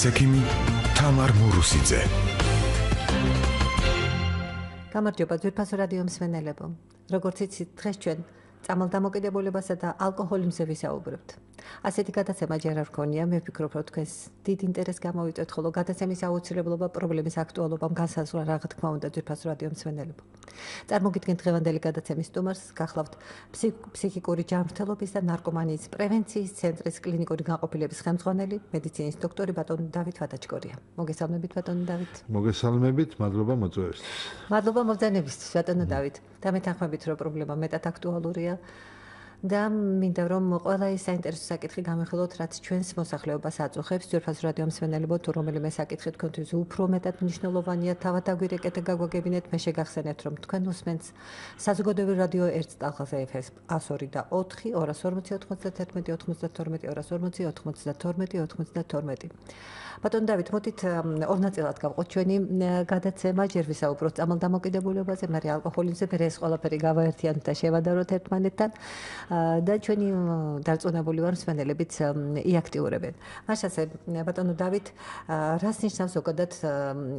ოთახის ექიმი თამარ მურუსიძე. გამარჯობა ძვირფასო რადიო მსმენელებო. როგორც იცით დღეს ჩვენ წამალდამოკიდებულებასა და ალკოჰოლიზმზე ვისაუბრებთ ასეთი გადაცემა ჯერ არ გქონია, მე ვფიქრობ, რომ თქვენს დიდ ინტერესს გამოვიწვევთ, ხოლო გადაცემის აუცილებლობა პრობლემის აქტუალობამ განსაზღვრა რა თქმა უნდა ძირფას რადიო მსმენელებო. წარმოგიდგენთ დღევანდელი გადაცემის სტუმარს, გახლავთ ფსიქიკური ჯანმრთელობის და ნარკომანიის პრევენციის ცენტრის კლინიკური განყოფილების ხელმძღვანელი, მედიცინის დოქტორი ბატონი დავით ვადაჩკორია. მოგესალმებით ბატონი დავით. მოგესალმებით, მადლობა მოწვევისთვის. მადლობა მოგზანებისთვის ბატონო დავით. და მეთანხმებით, რომ პრობლემა მეტად აქტუალურია. და მინდა რომ ყველა ის საინტერესო საკითხი გამეხილოთ, რაც ჩვენს მოსახლეობას აწუხებს, ძვირფას რადიო მსმენელებო თუ რომელიმე საკითხი თქვენთვის უფრო მეტად მნიშვნელოვანია, თავად აგვირეკეთ და გაგვაგებინეთ, მე შეგახსენებთ, რომ თქვენ უსმენთ საზოგადოებრივ რადიო 1 ტალღაზე FM 102 და 4 240 91 92 240 92 92 ბატონ დავით, მოდით ორ ნაწილად გავყოთ ჩვენი გადაცემა, ჯერ ვისაუბროთ წამალდამოკიდებულებაზე, მაგრამ ალკოჰოლიზმზე, მე ეს ყველაფერი გავაერთიანოთ და შევადაროთ ერთმანეთთან. და ჩვენი დარწმუნებული ვარ მსმენელებიც იაქტიურებენ. მაშასე ბატონო დავით, რას ნიშნავს ზოგადად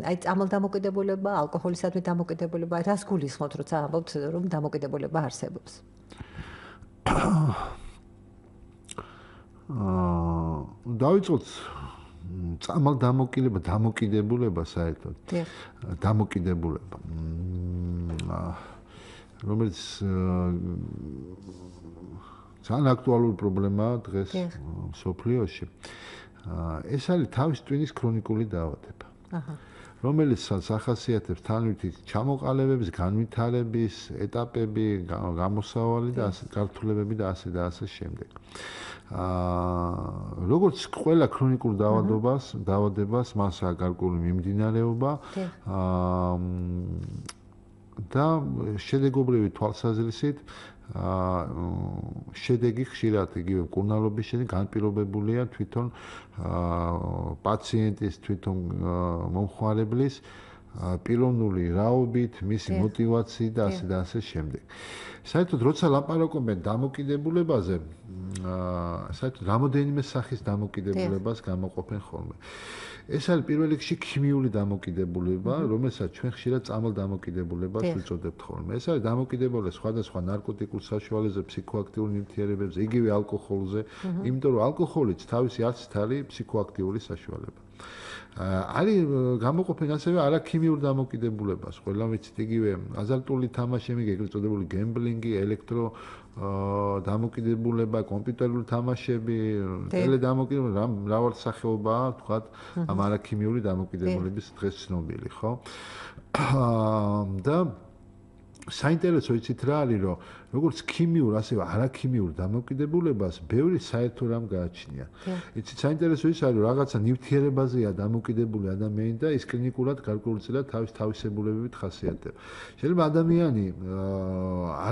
აი წამალდამოკიდებულება, ალკოჰოლისადმი დამოკიდებულება, რას გულისხმობთ, როცა ამბობთ რომ დამოკიდებულება არსებობს? აა დავიწყოთ წამალ დამოკიდება, დამოკიდებულება საერთოდ. დამოკიდებულება. რომელიც ძალიან აქტუალური პრობლემაა დღეს სოფლიოში. ეს არის თავის ტვინის ქრონიკული დაავადება. აჰა. რომელიც სახასიათებს თანვითი ჩამოყალიბების, განვითარების ეტაპები, გამოსავალი და ასე გართულებები და ასე და ასე შემდეგ. აა როგორც ყველა ქრონიკულ დაავადებას, დაავადებას მას აგარკული მიმდინარეობა. აა და შედეგობრივი თვალსაზრისით აა შედეგი ხშირად იგივე კურნალობის შედეგი განპირობებულია თვითონ აა პაციენტის თვითონ მომხმარებლის პიროვნული რაობით, მისი мотиваციით და ასე და ასე შემდეგ. საერთოდ როცა ლაპარაკობენ დამოკიდებულებაზე, აა საერთოდ რამოდენიმე სახის დამოკიდებულებას გამოყოფენ ხოლმე. ეს არის პირველ რიგში ქიმიური დამოკიდებულება, რომელსაც ჩვენ ხშირად წამალ დამოკიდებულებას ვუწოდებთ ხოლმე. ეს არის დამოკიდებულება სხვადასხვა ნარკოტიკულ საშუალებებზე, ფსიქოაქტიურ ნივთიერებებზე, იგივე ალკოჰოლზე, იმიტომ რომ ალკოჰოლიც თავისი არც არის ფსიქოაქტიური საშუალება. არის გამოყოფენ ასევე არაქიმიურ დამოკიდებულებას. ყველა ვიცით იგივე აზარტული თამაშები, ეგრეთ წოდებული გემბლინგი, ელექტრო დამოკიდებულება, კომპიუტერული თამაშები, ტელედამოკიდებულება, მრავალ სახეობაა, თქვათ, ამ არაქიმიური დამოკიდებულების დღეს ცნობილი, ხო? და საინტერესო იცით რა არის, რომ როგორც ქიმიურ, ასევე არაქიმიურ დამოკიდებულებას ბევრი საერთო რამ გააჩნია. იცით, საინტერესო ის არის, რომ რაღაცა ნივთიერებაზეა დამოკიდებული ადამიანი და ის კლინიკურად გარკვეულწილად თავის თავისებულებებით ხასიათდება. შეიძლება ადამიანი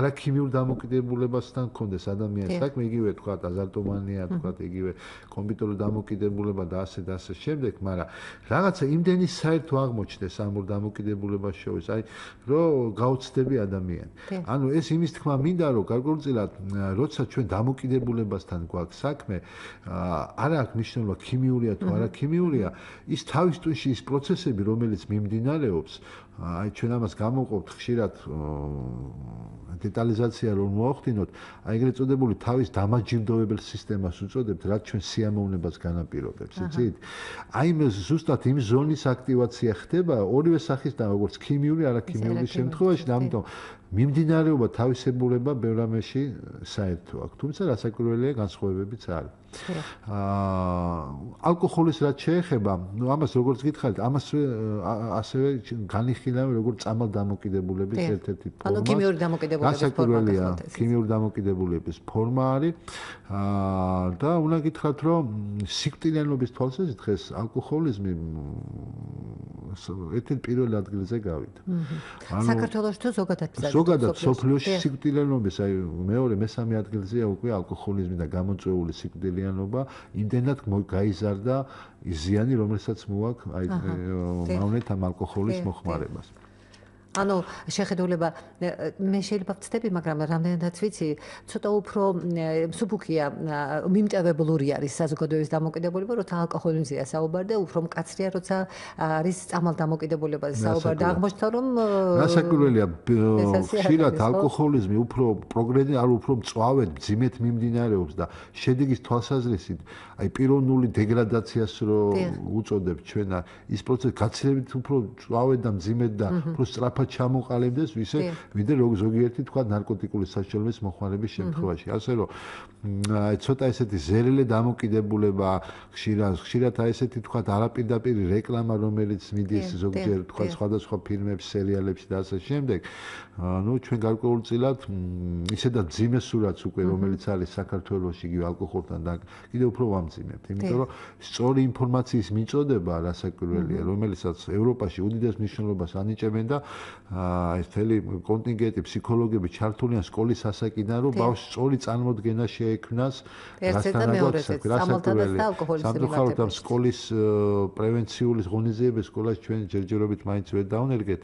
არაქიმიურ დამოკიდებულებასთან კონდეს ადამიანს, საქმე იგივე თქვა, აზარტომანია, თქვა, იგივე კომპიუტერული დამოკიდებულება და ასე და ასე შემდეგ, მაგრამ რაღაცა იმდენი საერთო აღმოჩნდეს ამ ორ დამოკიდებულებას შორის, აი, რომ გაუცდები ადამიანი. ანუ ეს იმის თქმა მინდა რომ გარკვეულწილად როცა ჩვენ დამოკიდებულებასთან გვაქვს საქმე არა აქვს მნიშვნელობა ქიმიურია თუ არა ქიმიურია ის თავის ტვინში ის პროცესები რომელიც მიმდინარეობს აი ჩვენ ამას გამოვყოფთ ხშირად დეტალიზაცია რომ მოახდინოთ აი ეგრეთ წოდებული თავის დამაჯილდოებელ სისტემას უწოდებთ რაც ჩვენ სიამოვნებას განაპირობებს იცით აი მე ზუსტად იმ ზონის აქტივაცია ხდება ორივე სახის და როგორც ქიმიური არა ქიმიური შემთხვევაში ამიტომ მიმდინარეობა თავისებურება ბევრ ამაში საერთო აქვს. თუმცა რასაკვირველია განსხვავებებიც არის. აა ალკოჰოლის რაც შეეხება, ნუ ამას როგორც გითხარით, ამას ასევე განიხილავენ როგორც წამალ დამოკიდებულების ერთ-ერთი ფორმა. ანუ ქიმიური დამოკიდებულების ფორმა. ქიმიური დამოკიდებულების ფორმა არის. აა და უნდა გითხრათ, რომ სიკვდილიანობის თვალსაზრისით დღეს ალკოჰოლიზმი ერთ-ერთ პირველ ადგილზე გავიდა. ანუ საქართველოს თუ ზოგადად ზოგადად სოფლიოში სიკვდილიანობის აი მეორე მესამე ადგილზეა უკვე ალკოჰოლიზმი და გამოწვეული სიკვდილიანობა იმდენად გაიზარდა ზიანი რომელსაც მოაქვს აი მავნეთ ამ ალკოჰოლის მოხმარებას ანუ შეხედულება მე შეიძლება ვწდები, მაგრამ რამდენადაც ვიცი, ცოტა უფრო მსუბუქია, მიმტევებლური არის საზოგადოების დამოკიდებულება, როცა ალკოჰოლიზმზეა საუბარი და უფრო მკაცრია, როცა არის წამალ დამოკიდებულებაზე საუბარი და აღმოჩნდა რომ გასაკვირველია, ხშირად ალკოჰოლიზმი უფრო პროგრესი, არ უფრო მწვავედ, ძიმეთ მიმდინარეობს და შედეგის თვალსაზრისით, აი პიროვნული დეგრადაციას რო უწოდებთ ჩვენ ის პროცესი გაცილებით უფრო მწვავედ და ძიმეთ და უფრო სწრაფ სწრაფად ჩამოყალიბდეს ვისე ვიდრე ზოგიერთი თქვა ნარკოტიკული საშუალების მოხმარების შემთხვევაში. ასე რომ აი ცოტა ესეთი ზერელე დამოკიდებულება ხშირად ხშირად აი ესეთი თქვა არაპირდაპირ რეკლამა რომელიც მიდის ზოგიერთ თქვა სხვადასხვა ფილმებში სერიალებში და ასე შემდეგ. ну ჩვენ გარკვეულწილად ისედაც ძიმე სურათს უკვე რომელიც არის საქართველოსში იგივე ალკოჰოლთან და კიდე უფრო ვამძიმებთ იმიტომ რომ სწორი ინფორმაციის მიწოდება რასაკვირველია რომელიცაც ევროპაში უდიდეს მნიშვნელობას ანიჭებენ და ეს თელი კონტინგენტი ფსიქოლოგები ჩართულიან სკოლის ასაკიდან რომ ბავშვს სწორი წარმოდგენა შეექმნას რასთანაც სამწუხაროდ ამ სკოლის პრევენციული ღონისძიებები სკოლაში ჩვენ ჯერჯერობით მაინც ვერ დაუნერგეთ.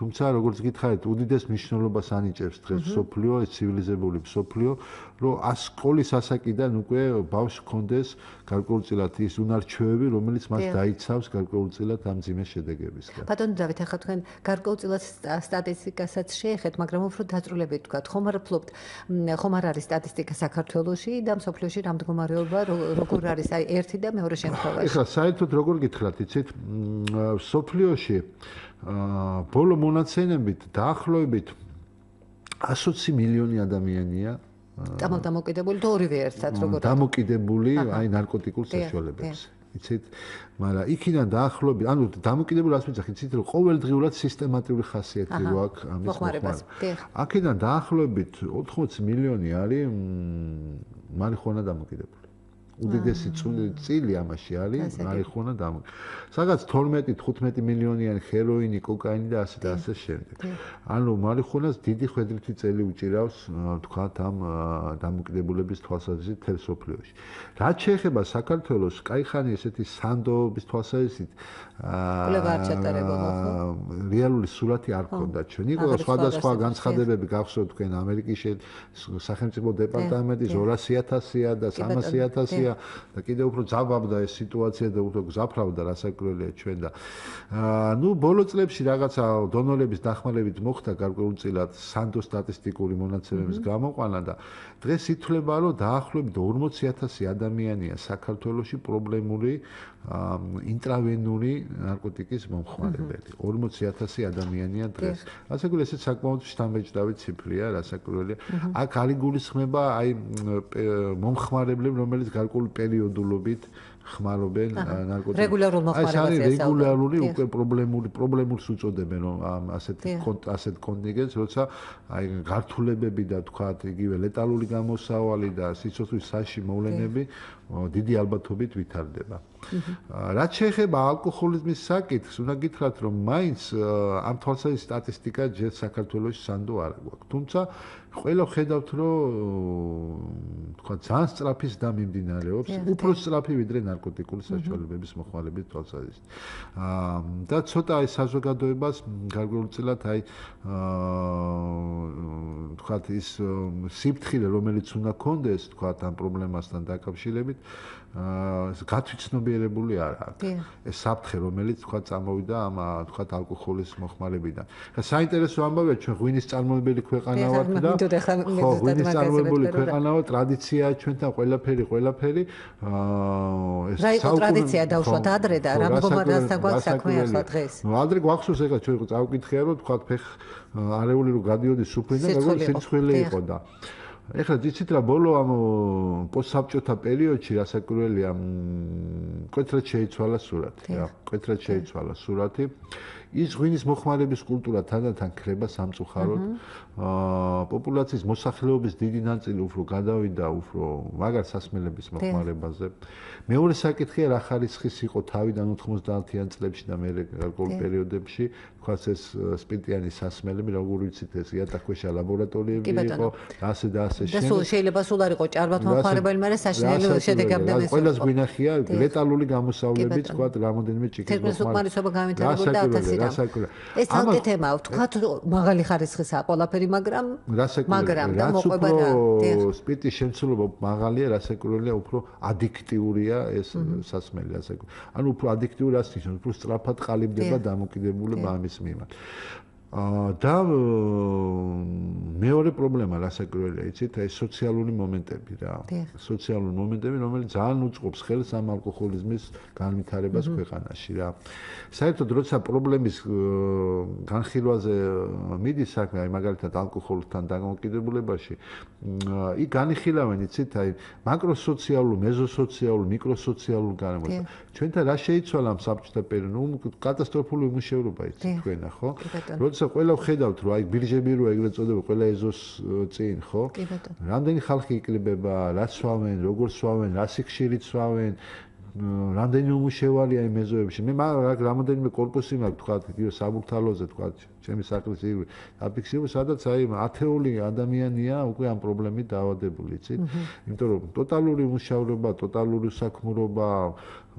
თუმცა როგორც გითხარით უდიდეს მნიშვნელობას ანიჭებს დღეს სოფლიო ეს ცივილიზებული სოფლიო რომ ა სკოლის ასაკიდან უკვე ბავშვს კონდეს გარკვეულწილად ის უნარჩვევები რომელიც მას დაიცავს გარკვეულწილად ამ ძიმე შედეგებისგან. ბატონო დავით ახლა თქვენ გარკვეულწილად სტატისტიკასაც შეეხეთ მაგრამ უფრო დაწრულებით თქვა ხომ არ ფლობთ ხომ არ არის სტატისტიკა საქართველოსში და სოფლიოში რამ მდგომარეობა როგორ არის აი ერთი და მეორე შემთხვევაში? ეხლა საერთოდ როგორ გითხრათ იცით? სოფლიოში აა ბოლო მონაცემებით დაახლოებით 120 მილიონი ადამიანია დამალ დამოკიდებული და ორივე ერთად როგორ დამოკიდებული აი ნარკოტიკულ საშუალებებს იცით? მაგრამ იქიდან დაახლოებით ანუ დამოკიდებული ასე ვიძახით იცით რომ ყოველდღიურად სისტემატიური ხასიათი რო აქვს ამის მოხმარებას აქედან დაახლოებით 80 მილიონი არის მარიხუანა დამოკიდებული უდიდესი წილი ამაში არის, მარიხუანა და სადაც 12-15 მილიონიანი ჰეროინი, კოკაინი და ასე და ასე შემდეგ. ანუ მარიხუანას დიდი ხვედრითი წელი უჭირავს, თქვათ ამ დამოკიდებულების თვალსაზრისით თელ სოფლიოში. რაც შეეხება საქართველოს, кайხანი ესეთი სანდოობის თვალსაზრისით აა რეალური სურათი არ გქონდა ჩვენ. იყო სხვადასხვა განცხადებები გახსოვთ თქვენ ამერიკის სახელმწიფო დეპარტამენტის 200.000-ია და 300.000-ია და კიდევ უფრო ძაბავდა ეს სიტუაცია და უფრო გზაფრავდა რასაკვირველია ჩვენ და აა ნუ ბოლო წლებში რაღაცა დონორების დახმარებით მოხდა გარკვეულწილად სანდო სტატისტიკური მონაცემების გამოყვანა და დღეს ითვლება რომ დაახლოებით 40000 ადამიანია საქართველოში პრობლემური ინტრავენური ნარკოტიკის მომხმარებელი. 40000 ადამიანია დღეს. რასაკვირველია ეს საკმაოდ შთამბეჭდავი ციფრია რასაკვირველია აქ არის გულისხმება აი მომხმარებლები რომელიც გარკვეულ გარკვეულ პერიოდულობით ხმარობენ ნარკოტიკებს. რეგულარულ მოხმარებაზე. ეს არის რეგულარული უკვე პრობლემური პრობლემურს უწოდებენ ამ ასეთ ასეთ კონტინგენტს, როცა აი გართულებები და თქვათ იგივე ლეტალური გამოსავალი და სიცოცხლის საში მოვლენები დიდი ალბათობით ვითარდება. რაც შეეხება ალკოჰოლიზმის საკითხს, უნდა გითხრათ, რომ მაინც ამ თვალსაზრისით სტატისტიკა ჯერ საქართველოს სანდო არ აქვს. თუმცა ყველა ხედავთ, რომ თქვა ძალიან სწრაფის და მიმდინარეობს, უფრო სწრაფი ვიდრე ნარკოტიკული საშუალებების მოხმარების თვალსაზრისით. აა და ცოტა აი საზოგადოებას გარკვეულწილად აი აა თქვა ის სიფთხილე, რომელიც უნდა კონდეს, თქვა ამ პრობლემასთან დაკავშირებით, აა გათვიცნობიერებული არ აქვს. ეს საფრთხე, რომელიც თქვა წამოვიდა ამ თქვა ალკოჰოლის მოხმარებიდან. და საინტერესო ამბავია, ჩვენ ღვინის წარმოებელი ქვეყანა ვართ და ხო, ღვინის წარმოებული ქვეყანა ვართ, ტრადიციაა ჩვენთან ყველაფერი, ყველაფერი. აა ეს საუკუნე ტრადიცია დაუშვათ ადრე და რა მდგომარეობასთან გვაქვს საქმე ახლა დღეს. ნუ ადრე გვახსოვს ეხლა ჩვენ წავკითხია, რომ თქვა ფეხ არეული რო გადიოდი სუფრიდან, როგორ სიცხვილი იყო და ეხლა ძიცით რა ბოლო ამ პოსტსაბჭოთა პერიოდში რასაკვირველია მკვეთრად შეიცვალა სურათი. რა მკვეთრად შეიცვალა სურათი ის ღვინის მოხმარების კულტურა თანდათან ქრება სამწუხაროდ. აა პოპულაციის მოსახლეობის დიდი ნაწილი უფრო გადავიდა უფრო მაგარ სასმელების მოხმარებაზე. მეორე საკითხია რა ხარისხის იყო თავიდან 90-იან წლებში და მე გარკვეულ პერიოდებში. თქვაც ეს სპირტიანი სასმელები როგორ ვიცით ეს იატაკქვეშა ლაბორატორიები იყო ასე და ასე შემდეგ და სულ შეიძლება სულ არ იყო ჭარბად მოხმარებელი მაგრამ საშინელი შედეგამდე ეს ყველას გვინახია ლეტალური გამოსავლები თქვა რამოდენიმე ჭიქის მოხმარება თერმოს უკმარისობა განვითარებული და 1000 რასაკვირველია. ეს თალკე თემაა, ვთქვათ, მაღალი ხარისხისაა ყველაფერი, მაგრამ მაგრამ და მოყვება რა. სპირტის შემცველობა მაღალია, რასაკვირველია, უფრო ადიქტიურია ეს სასმელი, რასაკვირველია. ანუ უფრო ადიქტიური რაც ნიშნავს, უფრო სწრაფად ყალიბდება დამოკიდებულება ამის მიმართ. და მეორე პრობლემა რასაკვირველია, იცით, აი სოციალური მომენტები რა. სოციალური მომენტები, რომელიც ძალიან უწყობს ხელს ამ ალკოჰოლიზმის განვითარებას ქვეყანაში რა. საერთოდ როცა პრობლემის განხილვაზე მიდის საქმე, აი მაგალითად ალკოჰოლთან დამოკიდებულებაში, იქ განიხილავენ, იცით, აი მაკროსოციალურ, მეზოსოციალურ, მიკროსოციალურ გარემოს. ჩვენთან რა შეიცვალა ამ საბჭოთა პერიოდში? ნუ კატასტროფული უმუშევრობა იცით თქვენა, ხო? როცა როცა ყველა ხედავთ რომ აი ბირჟები რო ეგრეთ წოდება ყველა ეზოს წინ ხო? კი ბატონო. რამდენი ხალხი იკრიბება, რა სვავენ, როგორ სვავენ, რა სიხშირით სვავენ, რამდენი უმუშევალია იმ ეზოებში. მე მაგ რამოდენიმე კორპუსი მაქვს თქვა იგივე საბურთალოზე თქვა ჩემი საკლის იგივე აფიქსირო სადაც აი ათეული ადამიანია უკვე ამ პრობლემით დაავადებული, იცით? იმიტომ რომ ტოტალური უმუშევრობა, ტოტალური საქმრობა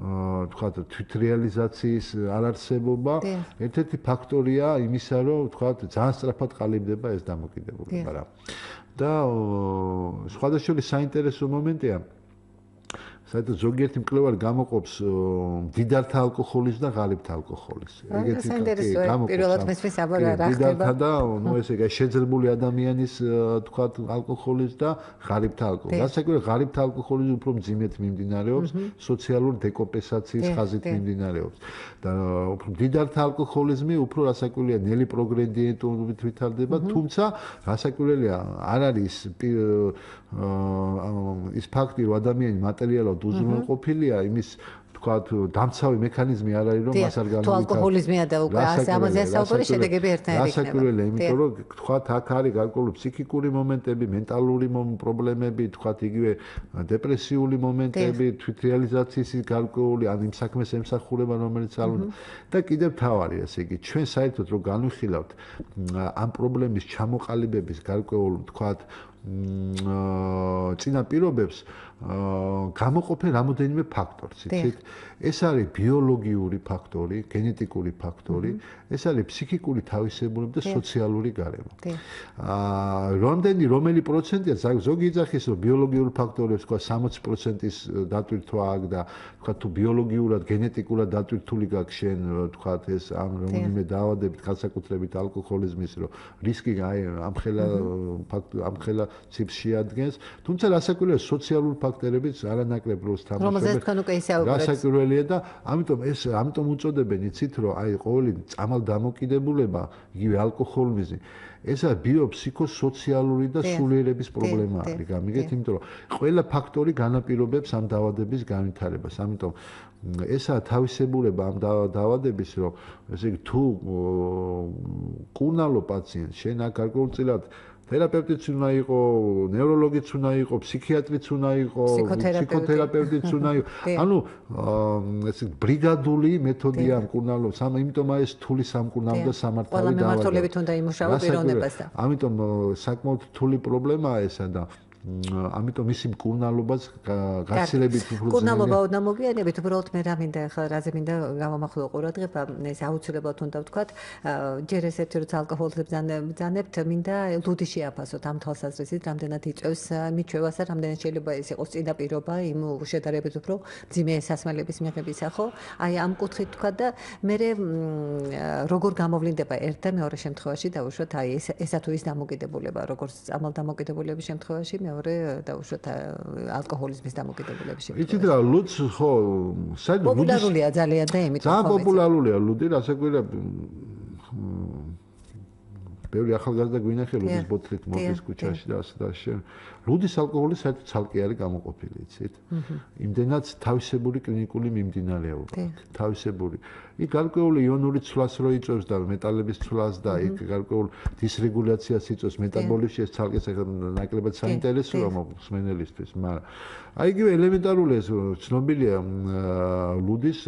თქვა თვითრეალიზაციის არარსებობა. ერთ-ერთი ფაქტორია იმისა, რომ თქვა ძალიან სწრაფად ყალიბდება ეს დამოკიდებულება რა. და სხვადასხვა საინტერესო მომენტია საერთოდ ზოგიერთი მკვლევარი გამოყოფს დიდართა ალკოჰოლის და ღალიბთა ალკოჰოლის. ეგეთი გამოყოფს. პირველად მესმის აბარა რა ხდება. დიდართა და ნუ ესე იგი შეძლებული ადამიანის თქვა ალკოჰოლის და ღალიბთა ალკოჰოლის. გასაკვირველი ღალიბთა ალკოჰოლის უფრო მძიმედ მიმდინარეობს, სოციალური დეკომპენსაციის ხაზით მიმდინარეობს. და უფრო დიდართა ალკოჰოლიზმი უფრო რასაკვირველია ნელი პროგრედიენტობით ვითარდება, თუმცა რასაკვირველია არ არის ის ფაქტი რომ ადამიანი მატერიალურად უზრუნველყოფილია იმის ვთქვათ, დამცავი მექანიზმი არ არის, რომ მას არ განვითარდება. თუ ალკოჰოლიზმია და უკვე ასე ამაზე საუბარი შედეგები ერთნაირი იქნება. გასაკვირველია, იმიტომ რომ ვთქვათ, აქ არის გარკვეული ფსიქიკური მომენტები, მენტალური პრობლემები, ვთქვათ, იგივე დეპრესიული მომენტები, თვითრეალიზაციის გარკვეული ან იმ საქმეს ემსახურება, რომელიც არ უნდა. და კიდევ თავარი, ასე იგი, ჩვენ საერთოდ რო განვიხილავთ ამ პრობლემის ჩამოყალიბების გარკვეულ, ვთქვათ, წინა პირობებს გამოყოფენ რამოდენიმე ფაქტორს, იცით? ეს არის ბიოლოგიური ფაქტორი, გენეტიკური ფაქტორი, ეს არის ფსიქიკური თავისებურება და სოციალური გარემო. აა რამდენი რომელი პროცენტია? ზოგი იძახის რომ ბიოლოგიური ფაქტორებს თქვა 60%-ის დატვირთვა აქვს და თქვა თუ ბიოლოგიურად, გენეტიკურად დატვირთული გაქვს შენ თქვა ეს ამ რომელიმე დაავადებით, განსაკუთრებით ალკოჰოლიზმის რომ რისკი აი ამ ხელა ფაქტორ ამ ხელა ციფრს შეადგენს, თუმცა რასაკვირველია სოციალური ფაქტორებიც არანაკლებ როლს თამაშობს. რომელზეც თქვენ უკვე ისე აუგბრეთ. რასაკვირველია და ამიტომ ეს ამიტომ უწოდებენ იცით რომ აი ყოველი წამალ დამოკიდებულება, იგივე ალკოჰოლიზმი ესა ბიოფსიქოსოციალური და სულიერების პრობლემა არის. გამიგეთ, იმიტომ რომ ყველა ფაქტორი განაპირობებს ამ დაავადების განვითარებას. ამიტომ ესა თავისებურება ამ დაავადების, რომ ესე იგი თუ კურნალო პაციენტ შენ აქ გარკვეულწილად თერაპევტიც უნდა იყო, ნევროლოგიც უნდა იყო, ფსიქიატრიც უნდა იყო, ფსიქოთერაპევტიც უნდა იყო. ანუ ესე ბრიგადული მეთოდია ამ კურნალოს, ამ იმიტომ ეს თული სამკურნალო და სამართალი დავა. ყველა მმართველობით უნდა იმუშაო პიროვნებას და. ამიტომ საკმაოდ თული პრობლემაა ესა და ამიტომ ისი მკურნალობას გაცილებით უფრო ძნელია. კურნალობა უნდა მოგვიანებით, უბრალოდ მე რა მინდა ახლა რაზე მინდა გამომახვილო ყურადღება, ეს აუცილებლად უნდა ვთქვათ, ჯერ ეს ერთი როცა ალკოჰოლზე ბძანებთ, მინდა ლუდი შეაფასოთ ამ თვალსაზრისით, რამდენად იწევს მიჩვევას და რამდენად შეიძლება ეს იყოს წინაპირობა იმ შედარებით უფრო ძიმე სასმელების მიღებისა, ხო? აი ამ კუთხით ვთქვათ და მე როგორ გამოვლინდება ერთ და მეორე შემთხვევაში დაუშვათ აი ეს ესა თუ ის დამოკიდებულება, როგორც ამალ დამოკიდებულების შემთხვევაში მე მეორე დაუშვათ ალკოჰოლიზმის დამოკიდებულების შემთხვევაში. იცით რა, ლუდს ხო, საერთოდ ლუდი პოპულარულია ძალიან და იმით ძალიან პოპულარულია ლუდი, რასაკვირა ბევრი ახალგაზრდა გვინახე ლუდის ბოთლით მოდის ქუჩაში და ასე და შენ ლუდის ალკოჰოლი საერთოდ ცალკე არის გამოყოფილი, იცით? იმდენად თავისებური კლინიკური მიმდინარეობა. თავისებური. იქ გარკვეული იონური ცვლას რო იწევს და მეტალების ცვლას და იქ გარკვეულ დისრეგულაციას იწევს მეტაბოლიზმში ეს ცალკე ნაკლებად საინტერესოა მოსმენელისთვის, მაგრამ აი იგივე ელემენტარული ეს ცნობილია ლუდის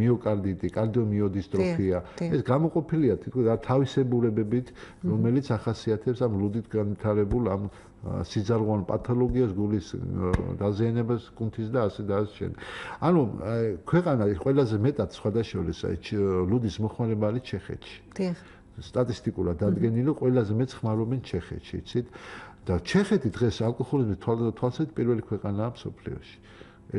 მიოკარდიტი, კარდიომიოდისტროფია, ეს გამოყოფილია თითქოს თავისებურებებით რომელიც ახასიათებს ამ ლუდით განვითარებულ ამ სიძარღვან პათოლოგიას, გულის დაზიანებას, კუნთის და ასე და ასე შემდეგ. ანუ ქვეყანა ყველაზე მეტად სხვადასხვა ლუდის მოხმარებალი ჩეხეთში. დიახ. სტატისტიკურად დადგენილი ყველაზე მეც ხმარობენ ჩეხეთში, იცით? და ჩეხეთი დღეს ალკოჰოლიზმის თვალსაჩინო პირველი ქვეყანაა მსოფლიოში.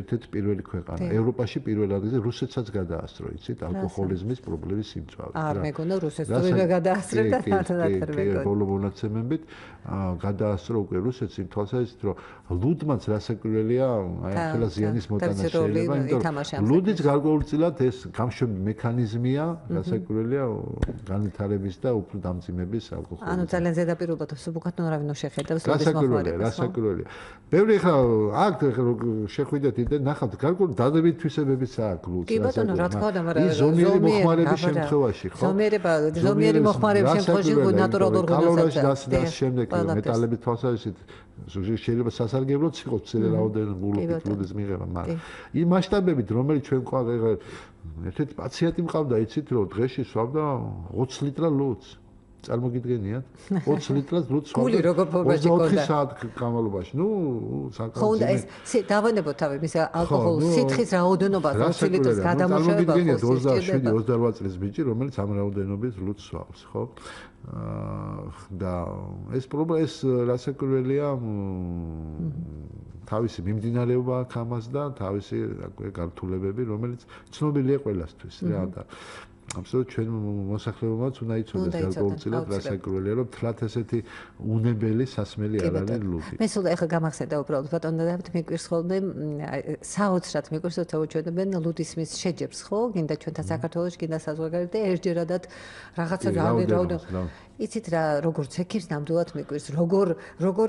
ერთ-ერთი პირველი ქვეყანა. ევროპაში პირველ ადგილზე რუსეთსაც გადაასწრო, იცით, ალკოჰოლიზმის პრობლემის სიმწვავე. არ მეგონა რუსეთს თვითონ გადაასწრებდა თათათერ მეგონა. ბოლო მონაცემებით გადაასწრო უკვე რუსეთს იმ თვალსაზრისით, რომ ლუდმაც რასაკვირველია, აი ახლა ზიანის მოტანა შეიძლება, იმიტომ რომ ლუდიც გარკვეულწილად ეს გამშვები მექანიზმია, რასაკვირველია განვითარების და უფრო დამძიმების ალკოჰოლიზმის. ანუ ძალიან ზედაპირულად სუბუქად ნურავინო შეხედავს ლუდის მოხმარებას. რასაკვირველია, რასაკვირველია. ბევრი ხა აქ შეხვიდეთ და ნახავთ გარკვეული დადებით თვისებებიც აქვს ლუდს. კი ბატონო, რა თქმა უნდა, მაგრამ ზომიერი მოხმარების შემთხვევაში, ხო? ზომიერება, ზომიერი მოხმარების შემთხვევაში ნატურალურ ორგანიზაციას და შემდეგ მეტალების თვალსაზრისით შეიძლება სასარგებლოც იყოს ცირე რაოდენობით ლუდის მიღება, მაგრამ იმ მასშტაბებით, რომელიც ჩვენ ყავს, ერთ-ერთი პაციენტი მყავდა, იცით, რომ დღეში სვავდა 20 ლიტრა ლუდს. წარმოგიდგენიათ 20 ლიტრას ლუდს გული როგორ ფორმაში კონდა 4 საათ განმავლობაში. ნუ საკმაოდ ხო და ეს დავანებოთ თავი მის ალკოჰოლის სითხის რაოდენობა 20 ליტრს გადამუშავება ხო წარმოგიდგენიათ 27-28 წლის ბიჭი რომელიც ამ რაოდენობის ლუდს სვავს ხო? და ეს პრობლემა ეს რასაკვირველია თავისი მიმდინარეობა აქვს ამას და თავისი გართულებები რომელიც ცნობილია ყველასთვის რა და აბსოლუტურად ჩვენ მოსახლეობაც უნდა იცოდეს გარკვეულწილად რასაკვირველია რომ თლათ ესეთი უნებელი სასმელი არ არის ლუდი. მე სულ ეხა გამახსენდა უბრალოდ ბატონო დავით მიკვირს ხოლმე საოცრად მიკვირს რომ ჩვენებენ ლუდის მის შეჯებს ხო? გინდა ჩვენთან საქართველოს გინდა საზღვარგარეთ და ერთჯერადად რაღაცა რაოდენობა იცით რა როგორც ექიმს ნამდვილად მიკვირს როგორ როგორ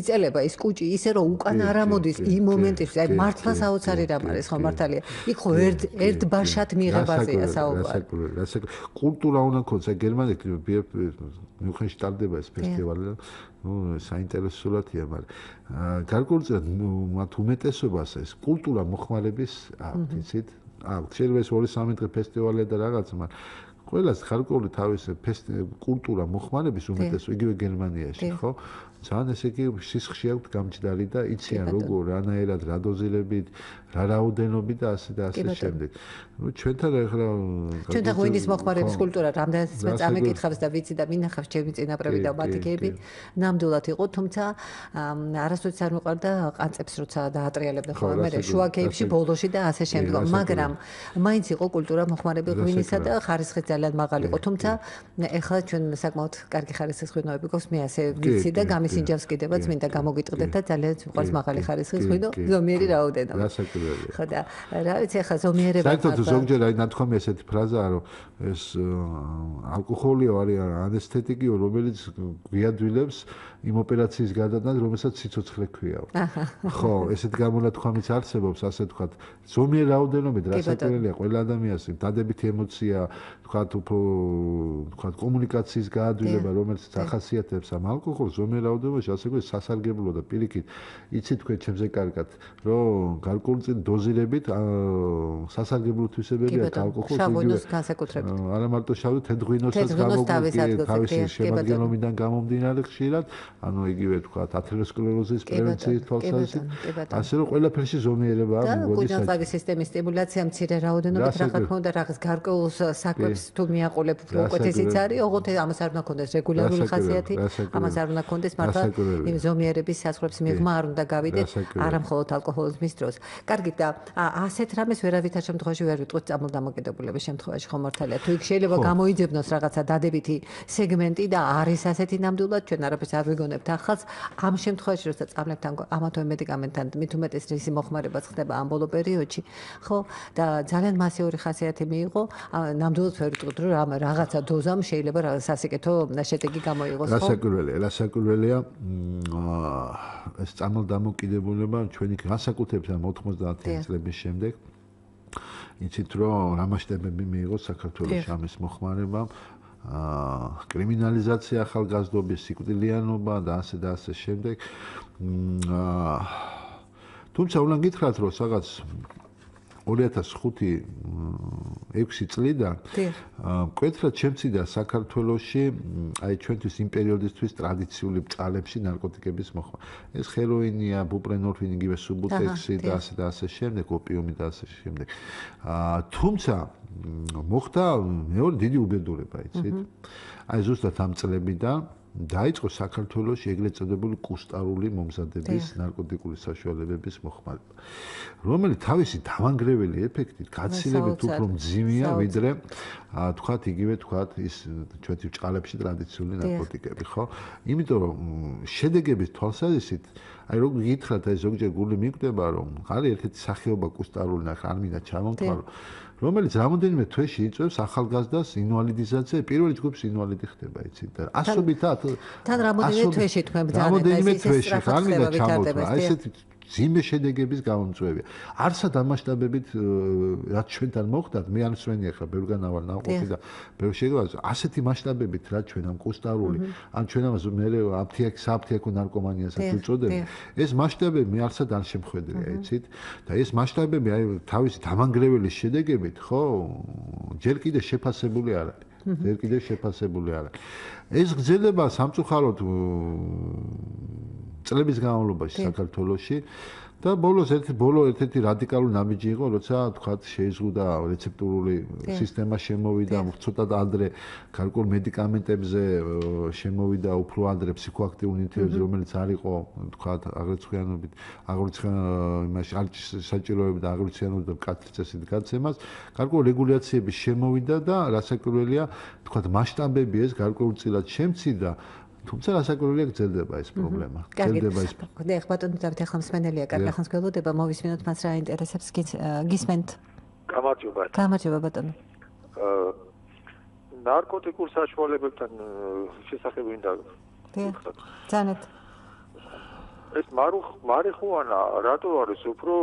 იწელება ის კუჭი ისე რომ უკან არ ამოდის იმ მომენტში აი მართლა საოცარი რამ არის ხო მართალია. იქ ხო ერთ ერთ ბაშად მიიღებაზეა საუბარი. კულტურა უნდა ქონდეს გერმანიაში მიუხედავად სტარდება ეს ფესტივალი და ნუ საინტერესოა მაგრამ გარკვეულწილად მათ უმეტესობას ეს კულტურა მოხმარების აქვს იცით? აქვს შეიძლება ეს 2-3 დღე ფესტივალია და რაღაცა მაგრამ ყველას ხარკოვული თავის კულტურა მოხმარების უმეტეს იგივე გერმანიაში ხო ძალიან ესე იგი სისხლში აქვს გამჭდარი და იციან როგორ რანაირად რა დოზირებით რა რაოდენობით და ასე და ასე შემდეგ. ნუ ჩვენთან ახლა ჩვენთან ღვინის მოხმარების კულტურა რამდენიც მე წამეკითხავს და ვიცი და მინახავს ჩემი წინაპრები და მათიკები ნამდვილად იყო, თუმცა არასოდეს არ მოყარდა ყანწებს როცა დაატრიალებდა ხოლმე მე შუაქეებში ბოლოში და ასე შემდეგ. მაგრამ მაინც იყო კულტურა მოხმარების ღვინისა და ხარისხი ძალიან მაღალი იყო, თუმცა ეხლა ჩვენ საკმაოდ კარგი ხარისხის ღვინოები გვაქვს, მე ასე ვიცი და გამის ინჯავს კიდევაც მინდა გამოგიტყდეთ და ძალიან მიყვარს მაღალი ხარისხის ღვინო, ზომიერი რაოდენობა. ხო და რა ვიცი ახლა ზომიერება საერთოდ ზოგჯერ აი ნათქვამი ესეთი ფრაზაა რომ ეს ალკოჰოლიო არის ანესთეტიკიო რომელიც გვიადვილებს იმ ოპერაციის გადადან რომელსაც სიცოცხლე ქვია. ხო ესეთ გამონათქვამიც არსებობს ასე თქვათ. ზომიერ რაოდენობით რასაკვირველია ყველა ადამიანს დადებითი ემოცია თქვათ უფრო თქვათ კომუნიკაციის გაადვილება რომელიც ახასიათებს ამ ალკოჰოლს ზომიერ რაოდენობაში ასე გვე სასარგებლო და პირიქით იცი თქვენ ჩემზე კარგად რომ გარკვეული დოზირებით სასარგებლო თვისებებია ალკოჰოლს შავონოს განსაკუთრებით. არა მარტო შავი თეთრღვინოსაც გამოგვიყვება თავისი შემადგენლობიდან გამომდინარე ხშირად ანუ იგივე თქვა ათეროსკლეროზის პრევენციის თვალსაზრისით. ასე რომ ყველაფერში ზომიერებაა მოგოდის და კუნძულების სისტემის სტიმულაცია მცირე რაოდენობით რაღაც ხონდა რაღაც გარკვეულ საკვებს თუ მიაყოლებ უფრო უკეთესიც არის ოღონდ ამას არ უნდა კონდეს რეგულარული ხასიათი ამას არ უნდა კონდეს მართლა იმ ზომიერების საზღვრებს მიღმა არ უნდა გავიდეთ არა მხოლოდ ალკოჰოლიზმის დროს. კარგი და ასეთ რამეს ვერავითარ შემთხვევაში ვერ ვიტყვით წამოდამოკიდებულების შემთხვევაში ხომ მართალია? თუ იქ შეიძლება გამოიძებნოს რაღაცა დადებითი სეგმენტი და არის ასეთი ნამდვილად ჩვენ არაფერს არ ვიგონებთ ახალს ამ შემთხვევაში როცა წამლებთ ამ ამათო მედიკამენტთან მით უმეტეს რისი მოხმარებაც ხდება ამ ბოლო პერიოდში ხო? და ძალიან მასიური ხასიათი მიიღო. ნამდვილად ვერ ვიტყვით რომ რაღაცა დოზამ შეიძლება სასიკეთო შედეგი გამოიღოს ხო? რასაკვირველია რასაკვირველია ეს წამოდამოკიდებულება ჩვენი განსაკუთრებით ამ 90 წლების შემდეგ იცით რომ რა მასშტაბები მიიღო საქართველოს ამის მოხმარებამ კრიმინალიზაცია ახალგაზრდობის სიკვდილიანობა და ასე და ასე შემდეგ თუმცა უნდა გითხრათ რომ რაღაც 2005 6 წლიდან მკვეთრად შემცირდა საქართველოში აი ჩვენთვის იმ პერიოდისთვის ტრადიციული ბწალებში ნარკოტიკების მოხმა. ეს ჰეროინია, ბუპრენორფინი, იგივე სუბუტექსი და ასე და ასე შემდეგ, ოპიუმი და ასე შემდეგ. აა თუმცა მოხდა მეორე დიდი უბედურება, იცით? აი ზუსტად ამ წლებიდან დაიწყო საქართველოს ეგრეთ წოდებული კუსტარული მომზადების ნარკოტიკული საშუალებების მოხმარება, რომელიც თავისი დამანგრეველი ეფექტით გაცილებით უფრო მძიმეა ვიდრე თქვათ იგივე თქვათ ის ჩვენი ჭყალებში ტრადიციული ნარკოტიკები, ხო? იმიტომ რომ შედეგების თვალსაზრისით აი როგორ გითხრათ აი ზოგჯერ გული მიკვდება რომ არის ერთ-ერთი სახეობა კუსტარული ნახე არ მინდა ჩამოვთვალო რომელიც რამოდენიმე თვეში იწევს ახალგაზრდას ინვალიდიზაციას, პირველი ჯგუფის ინვალიდი ხდება, იცით და ასობითად თან რამოდენიმე თვეში თქვენ ბძანეთ, რამოდენიმე თვეში, ხარ მინდა ჩამოთვალო, აი ესეთი ძიმე შედეგების გამომწვევია. არსა დამასშტაბებით რაც ჩვენთან მოხდათ, მე არ მსვენი ახლა ბევრგან ავალ ნაყოფი და ბევრ შეგვაქვს ასეთი მასშტაბებით რაც ჩვენ ამ კუსტარული, ან ჩვენ ამას მე აფთიაქ საფთიაქო ნარკომანიასაც უწოდებ. ეს მასშტაბები მე არსა დან შემხედრია, იცით? და ეს მასშტაბები აი თავისი დამანგრეველი შედეგებით, ხო? ჯერ კიდე შეფასებული არ არის. ჯერ კიდე შეფასებული არ არის. ეს გრძელება სამწუხაროდ წლების განმავლობაში საქართველოში და ბოლოს ერთი ბოლო ერთ-ერთი რადიკალური ნაბიჯი იყო, როცა თქვა შეიზღუდა რეცეპტურული სისტემა შემოვიდა, ცოტა ადრე გარკვეულ მედიკამენტებზე შემოვიდა უფრო ადრე ფსიქოაქტიურ ნივთიერებებზე, რომელიც არ იყო თქვა აგრეთვიანობით, აგრეთვიან იმაში არ საჭიროებდა აგრეთვიანობით და კაცრი წესით გაცემას, გარკვეულ რეგულაციები შემოვიდა და რასაკვირველია, თქვა მასშტაბები ეს გარკვეულწილად შემცირდა თუმცა რასაკვირველია გრძელდება ეს პრობლემა. გრძელდება ეს. ეხლა ბატონო დავით ახლა მსმენელია, კარგი ხანს გველოდება, მოვისმინოთ მას რა ინტერესებს გისმენთ. გამარჯობა. გამარჯობა ბატონო. აა ნარკოტიკულ საშუალებებთან შესახებ ვინდა? ძანეთ. ეს მარუხ მარიხუანა რატო არის უფრო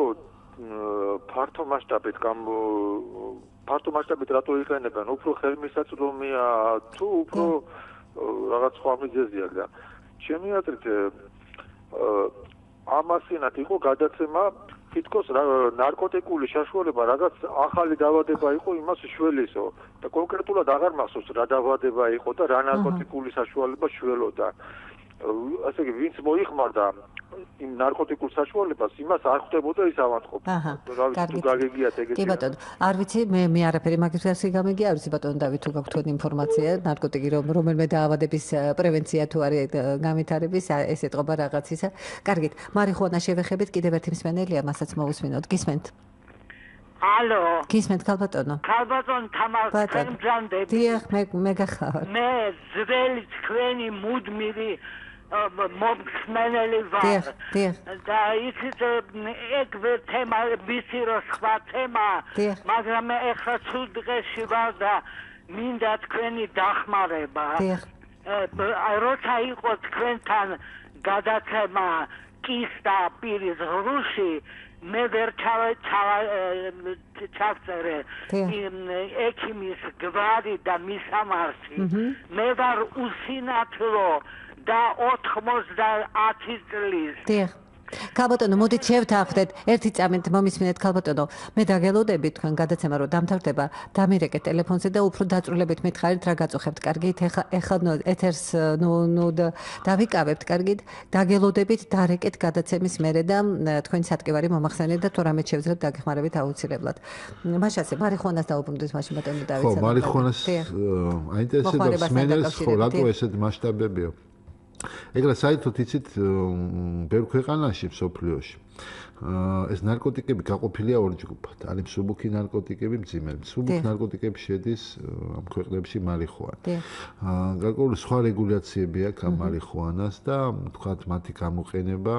ფართო მასშტაბით გამ ფართო მასშტაბით რატო იყენებენ? უფრო ხელმისაწვდომია თუ უფრო რაღაც სხვა მიზეზია და ჩემი აზრით ამასინათ იყო გადაცემა თითქოს ნარკოტიკული შაშუალება რაღაც ახალი დაავადება იყო იმას შველისო და კონკრეტულად აღარ მახსოვს რა დაავადება იყო და რა ნარკოტიკული საშუალება შველოდა ასე იგი ვინც მოიხმარდა იმ ნარკოტიკულ საშუალებას იმას არ ხვდებოდა ის ავადმყოფი. აჰა. კარგი. გაგეგიათ ეგეთი. კი ბატონო, არ ვიცი მე მე არაფერი მაგის გასი გამიგია, არ ვიცი ბატონო დავით თუ გაქვთ თქვენი ინფორმაცია, ნარკოტიკი რომ რომელიმე დაავადების პრევენცია თუ არის გამithარების ეს ეთყობა რაღაცისა. კარგით. მარიხუანა შევეხებით კიდევ ერთი მსმენელია, მასაც მოусმინოთ. გისმენთ? ალო. გისმენთ ქალბატონო? ქალბატონ თამარ თქვენ ბრძანდები. დიახ, მე მე გახარ. მე ძველი თქვენი მუდმივი მომხმენელი ვარ. დიახ, დიახ. და იცით ეგ თემა ვიცი რომ სხვა თემა, მაგრამ ეხლა თუ დღეში ვარ და მინდა თქვენი დახმარება. დიახ. როცა იყო თქვენთან გადაცემა კისტა პირის რუში მე ვერ ჩავწერე ექიმის გვარი და მისამართი მე ვარ უსინათლო და 90 წლის. დიახ. ქალბატონო, მოდით შევთანხმდეთ. ერთი წამით მომისმინეთ ქალბატონო. მე დაგელოდები თქვენ გადაცემა რომ დამთავრდება, დამირეკეთ ტელეფონზე და უფრო დაწვრილებით მითხარით რა გაწუხებთ. კარგით, ეხა ეხა ეთერს ნუ ნუ დავიკავებთ, კარგით? დაგელოდებით, დარეკეთ გადაცემის მერე და თქვენი სატკივარი მომახსენეთ და თუ რამე შევძლებთ დაგეხმარებით აუცილებლად. მაშასე, მარიხონას დაუბრუნდეთ მაშინ ბატონო დავით. ხო, მარიხონას აინტერესებს მენელს ხო, რატო ესეთ მასშტაბებია? ეგრე საერთოდ იცით ბევრ ქვეყანაში სოფლიოში ეს ნარკოტიკები გაყოფილია ორი ჯგუფად. არის სუბუქი ნარკოტიკები, მძიმე. სუბუქ ნარკოტიკები შედის ამ ქვეყნებში მარიხუანა. აა გარკვეული სხვა რეგულაციები აქვს ამ მარიხუანას და თქვათ მათი გამოყენება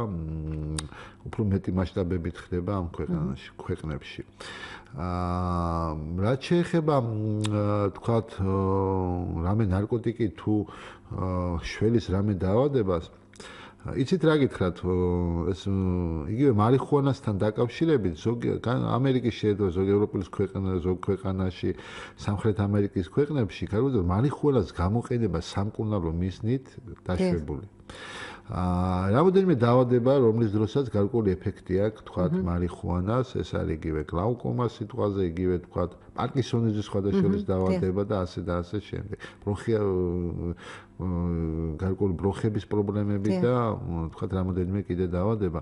უფრო მეტი მასშტაბებით ხდება ამ ქვეყანაში, ქვეყნებში. აა რაც შეეხება თქვათ რამე ნარკოტიკი თუ შველის რამე დაავადებას იცით რა გითხრათ ეს იგივე მარიხუანასთან დაკავშირებით ზოგი ამერიკის შეედო ზოგი ევროპის ქვეყანა ზოგი ქვეყანაში სამხრეთ ამერიკის ქვეყნებში გარკვეულ მარიხუანას გამოყენება სამკურნალო მიზნით დაშვებული აა რამოდენიმე დაავადება რომლის დროსაც გარკვეული ეფექტი აქვს თქვათ მარიხუანას ეს არის იგივე გლაუკომა სიტყვაზე იგივე თქვათ პარკინსონიზმის სხვადასხვა დაავადება და ასე და ასე შემდეგ. ბრონხია გარკვეული ბრონხების პრობლემები და თქვა რამოდენიმე კიდე დაავადება,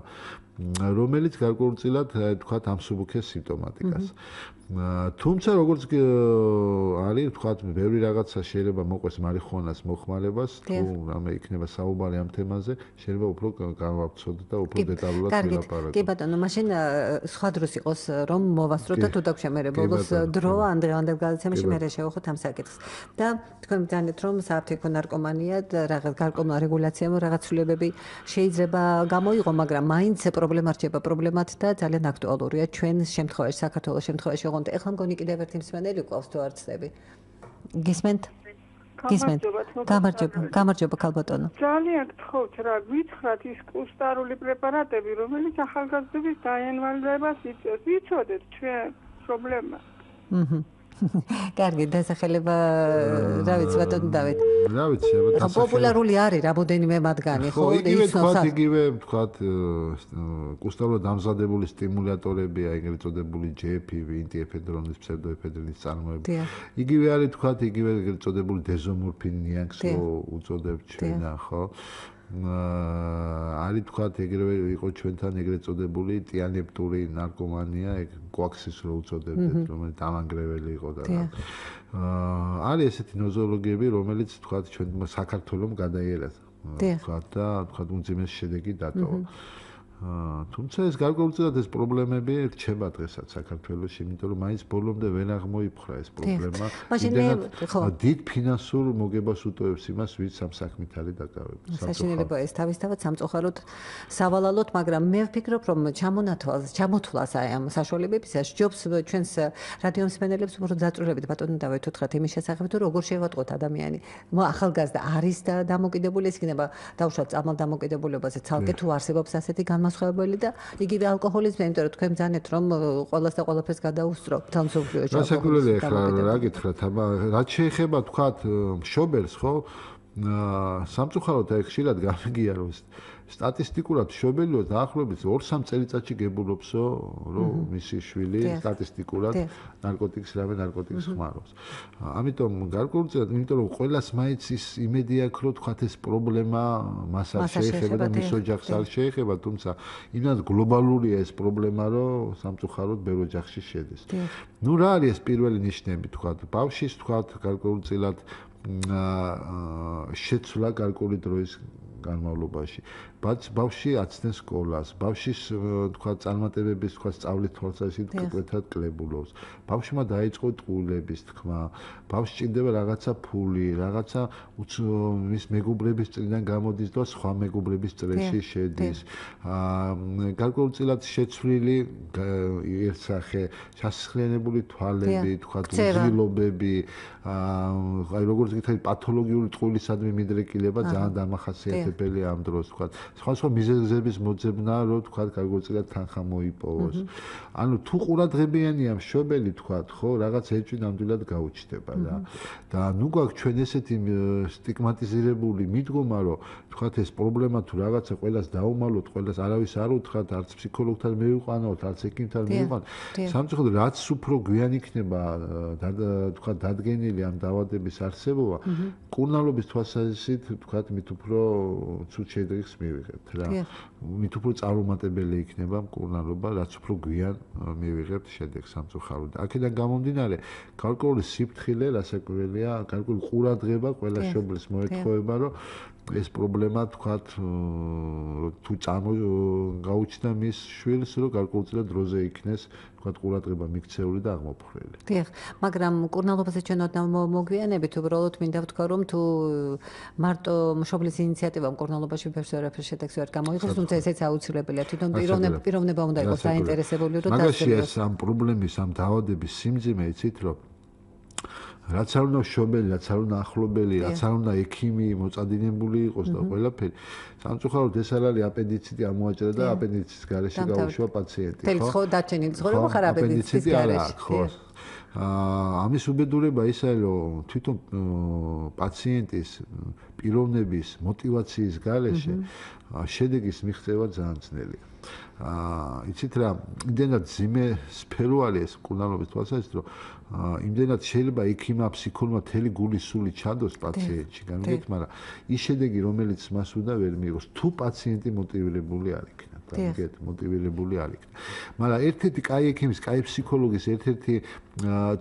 რომელიც გარკვეულწილად თქვა ამსუბუქეს სიმპტომატიკას. თუმცა როგორც არის თქვა ბევრი რაღაცა შეიძლება მოყვეს მარიხუანას მოხმარებას თუ რამე იქნება საუბარი ამ თემაზე შეიძლება უფრო გავაფცოთ და უფრო დეტალურად ვილაპარაკოთ კი ბატონო მაშინ სხვა დროს იყოს რომ მოვასწროთ და თუ დაგშემერე ბოლოს დრო ან დღევანდელ გადაცემაში მე შევხოთ ამ საკითხს. და თქვენ მძანეთ რომ საფთიქო ნარკომანია რაღაც გარკვეულ რეგულაციამ რაღაც ცვლილებები შეიძლება გამოიღო მაგრამ მაინც პრობლემა რჩება. პრობლემად და ძალიან აქტუალურია. ჩვენ შემთხვევაში საქართველოს შემთხვევაში ოღონდ ეხლა მგონი კიდევ ერთი მსმენელი ყავს თუ არ ცდები გისმენთ? გისმენთ? გამარჯობა გამარჯობა ქალბატონო. ძალიან გთხოვთ რა გითხრათ ის კუსტარული პრეპარატები რომელიც ახალგაზრდების დაენვალებას იწევს ვიცოდეთ ჩვენ პრობლემა აჰა კარგი დასახელება რა ვიცი ბატონ დავით. რა ვიცი აბა დასახელება პოპულარული არის რამოდენიმე მათგანი ხო იგივე თქვა იგივე თქვა კუსტავრად დამზადებული სტიმულატორებია ეგრეთ წოდებული JPV ინტიეფედრონის ფსევდოეფედრინის წარმოება. იგივე არის თქვა იგივე ეგრეთ წოდებული დეზომორფინიანს რო უწოდებთ ჩვენა ხო არის თქვა ეგრევე იყო ჩვენთან ეგრეთ წოდებული ტიანეპტური ნარკომანია ეგ კოაქსის რო უწოდებდეთ რომელიც დამანგრეველი იყო და აა არის ესეთი ნოზოლოგიები რომელიც თქვა ჩვენ საქართველოს გადაიერათ თქვა და თქვა უმძიმეს შედეგი დატოვა თუმცა ეს გარკვეულწილად ეს პრობლემები რჩება დღესაც საქართველოში, იმიტომ რომ მაინც ბოლომდე ვერ აღმოიფხვრა ეს პრობლემა. იმდენად დიდ ფინანსურ მოგებას უტოვებს იმას, ვინც ამ საქმით არის დაკავებული. საშინელებაა ეს თავისთავად სამწუხაროდ სავალალოდ, მაგრამ მე ვფიქრობ, რომ ჩამონათვალს, ჩამოთვლას აი ამ საშუალებებისას ჯობს ჩვენს რადიო მსმენელებს უფრო დაწურებით ბატონო დავით უთხრათ იმის შესახებ, თუ როგორ შევატყოთ ადამიანი. მო ახალგაზრდა არის და დამოკიდებული ის იქნება დავუშვათ წამალ დამოკიდებულებაზე, ცალკე თუ არსებობს ასეთი განმა მოსხვეველი და იგივე ალკოჰოლიზმი, იმიტომ რომ თქვენ ძანეთ რომ ყოველას და ყოველფერს გადაუსწრო თანსოფლიოში. რა საკულელია ხა რა გითხრათ, აბა რა შეიძლება თქვათ შობერს ხო? აა სამწუხაროდ აი ხშირად გამიგია რომ სტატისტიკურად შობელიო დაახლოებით 2-3 წელიწადში გებულობსო, რომ მისი შვილი სტატისტიკურად ნარკოტიკს რავე ნარკოტიკს ხმარობს. ამიტომ გარკვეულწილად, იმიტომ რომ ყოველას მაინც ის იმედი აქვს, რომ თქვათ ეს პრობლემა მას არ შეეხება და მის ოჯახს არ შეეხება, თუმცა იმდანაც გლობალურია ეს პრობლემა, რომ სამწუხაროდ ბევრ ოჯახში შედის. ნუ რა არის ეს პირველი ნიშნები, თქვათ, ბავშვის თქვათ გარკვეულწილად აა შეცვლა გარკვეული დროის განმავლობაში. ბაც ბავში აცდენ სკოლას, ბავშის თქვა წარმატებების თქვა სწავლის თვალსაზრისით კეთად კლებულობს. ბავშმა დაიწყო ტყულების თქმა, ბავშვი ჭირდება რაღაცა ფული, რაღაცა მის მეგობრების წრიდან გამოდის და სხვა მეგობრების წრეში შედის. აა გარკვეულწილად შეცვლილი ერთსახე, სასხლიანებული თვალები, თქვა ძილობები, აა აი როგორც გითხარი პათოლოგიური ტყულისადმი მიდრეკილება ძალიან დამახასიათებელია ამ დროს თქვა. სხვა სხვა მიზეზების მოძებნა რომ თქვა გარკვეულწილად თანხა მოიპოვოს. ანუ თუ ყურადღებიანია მშობელი თქვა ხო რაღაც ეჭვი ნამდვილად გაუჩნდება და და ნუ გვაქვს ჩვენ ესეთი სტიგმატიზირებული მიდგომა რომ თქვა ეს პრობლემა თუ რაღაცა ყოველას დაუმალოთ ყოველას არავის არ უთხრათ არც ფსიქოლოგთან მივიყვანოთ არც ექიმთან მივიყვანოთ. სამწუხაროდ რაც უფრო გვიან იქნება თქვა დადგენილი ამ დაავადების არსებობა კურნალობის თვალსაზრისით თქვა მით უფრო ცუდ შედეგს მივიღებთ რა. მით უფრო წარუმატებელი იქნება კურნალობა რაც უფრო გვიან მივიღებთ შედეგს სამწუხაროდ. აქედან გამომდინარე გარკვეული სიფრთხილე რასაკვირველია გარკვეული ყურადღება ყველა შობლის მოეთხოვება რომ ეს პრობლემა თქვათ თუ წამო გაუჩნდა მის შვილს რომ გარკვეულწილად დროზე იქნეს თქვათ ყურადღება მიქცეული და აღმოფხრილი. დიახ, მაგრამ კურნალობაზე ჩვენ მოგვიანებით უბრალოდ მინდა ვთქვა რომ თუ მარტო მშობლის ინიციატივა კურნალობაში ფერსერაფერ შედეგს ვერ გამოიღოს, თუმცა ესეც აუცილებელია. თვითონ პიროვნება პიროვნება უნდა იყოს დაინტერესებული რომ დასწროს. მაგაში ეს ამ პრობლემის ამ დაავადების სიმძიმე იცით რომ რაც არ უნდა შობელი, რაც არ უნდა ახლობელი, რაც არ უნდა ექიმი მოწადინებული იყოს და mm-hmm. ყველაფერი. სამწუხაროდ ეს არ არის აპენდიციტი ამოაჭრა და აპენდიციტის გარეშე გაუშვა პაციენტი, ხო? თელს ხო დაჩენილი ცხოვრება ხარ აპენდიციტის გარეშე. ხო. ამის უბედურება ისაა რომ თვითონ პაციენტის პიროვნების მოტივაციის გარეშე mm-hmm. შედეგის მიღწევა ძალიან ძნელია. აა იცით რა, იმდენად ძიმე სფეროა ეს მკურნალობის თვალსაზრისით, რომ იმდენად შეიძლება ექიმმა, ფსიქოლოგმა თელი გული სული ჩადოს პაციენტში, გამიგეთ, მაგრამ ის შედეგი, რომელიც მას უნდა ვერ მიიღოს, თუ პაციენტი მოტივირებული არ იქნება. გამიგეთ, მოტივირებული არ იქნება. მაგრამ ერთ-ერთი კაი ექიმის, კაი ფსიქოლოგის ერთ-ერთი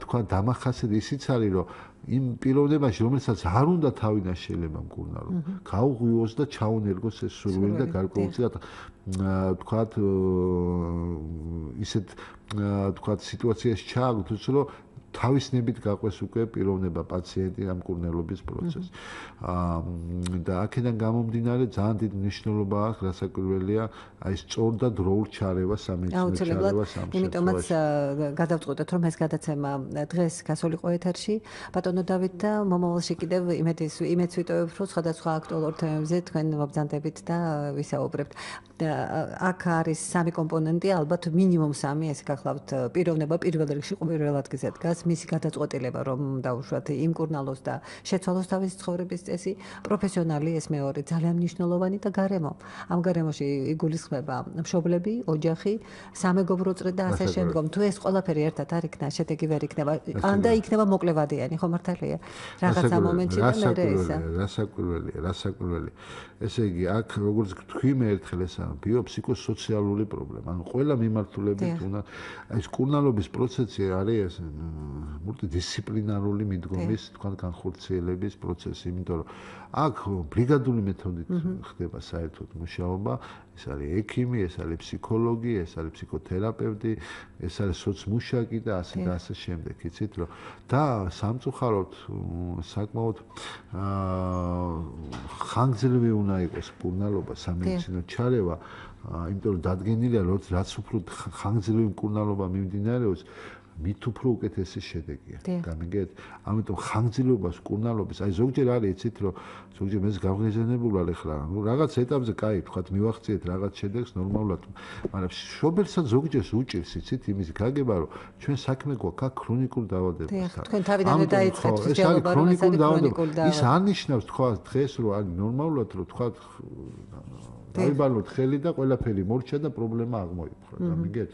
თქვა დამახასიათი ისიც არის, რომ იმ პიროვნებაში, რომელსაც არ უნდა თავიდან შეიძლება მკურნალო, გაუღვიოს და ჩაუნერგოს ეს სურვილი და გარკვეულწილად თქვათ ისეთ თქვათ სიტუაციაში ჩააგდოს, რომ თავისნებით გაყვეს უკვე პიროვნება პაციენტი ამ კურნელობის პროცესს. აა და აქედან გამომდინარე ძალიან დიდი მნიშვნელობა აქვს რასაკვირველია აი სწორ და დროულ ჩარევა სამედიცინო ჩარევა სამშობლოში. იმიტომაც გადავწყვეტეთ რომ ეს გადაცემა დღეს გასულიყო ეთერში. ბატონო დავით და მომავალში კიდევ იმედის იმეც ვიტოვებ რომ სხვადასხვა აქტუალურ თემებზე თქვენ მობძანდებით და ვისაუბრებთ. აქ არის სამი კომპონენტი, ალბათ მინიმუმ სამი, ესე გახლავთ პიროვნება პირველ რიგში ყოველ ადგილზე დგას. მისი გადაწყვეტილება რომ დაუშვათ იმ კურნალოს და შეცვალოს თავის ცხოვრების წესი. პროფესიონალი ეს მეორე ძალიან მნიშვნელოვანი და გარემო. ამ გარემოში იგულისხმება მშობლები ოჯახი სამეგობრო წრე და ასე შემდგომ. თუ ეს ყველაფერი ერთად არ იქნა შედეგი ვერ იქნება. ან და იქნება მოკლევადიანი ხო მართალია. რაღაცა მომენტში და მე ესა რასაკვირველია რასაკვირველია ესე იგი აქ როგორც თქვი მე ერთხელ ესა ბიოფსიქოსოციალური პრობლემა. ანუ ყველა მიმართულებით უნდა ეს კურნალობის პროცესი არის ეს მულტიდისციპლინარული მიდგომის თქვა განხორციელების პროცესი, იმიტომ რომ აქ ბრიგადული მეთოდით ხდება საერთოდ მუშაობა, ეს არის ექიმი, ეს არის ფსიქოლოგი, ეს არის ფსიქოთერაპევტი, ეს არის სოცმუშაკი და ასე და ასე შემდეგ, იცით რომ და სამწუხაროდ საკმაოდ აა ხანგრძლივი უნდა იყოს პურნალობა სამედიცინო ჩარევა იმიტომ რომ დადგენილია რომ რაც უფრო ხანგრძლივი მკურნალობა მიმდინარეობს მით უფრო უკეთესი შედეგია. გამიგეთ? ამიტომ ხანგრძლივობას კურნალობის, აი ზოგჯერ არის იცით რომ ზოგჯერ მეც გავღიზენებულ არ ეხლა, ну რაღაც ეტაპზე кай, თქვათ მივახციეთ რაღაც შედეგს ნორმალურად, მაგრამ შობელსაც ზოგჯერ უჭირს იცით იმის გაგება რომ ჩვენ საქმე გვაქვს ქრონიკულ დაავადებასთან. თქვენ თავიდანვე დაიწყეთ შეჯობა რომ ეს არის ქრონიკული დაავადება. ის არნიშნავს თქვა დღეს რომ არის ნორმალურად რომ თქვა დაიბალოთ ხელი და ყველაფერი მორჩა და პრობლემა აღმოიფხვრა. გამიგეთ?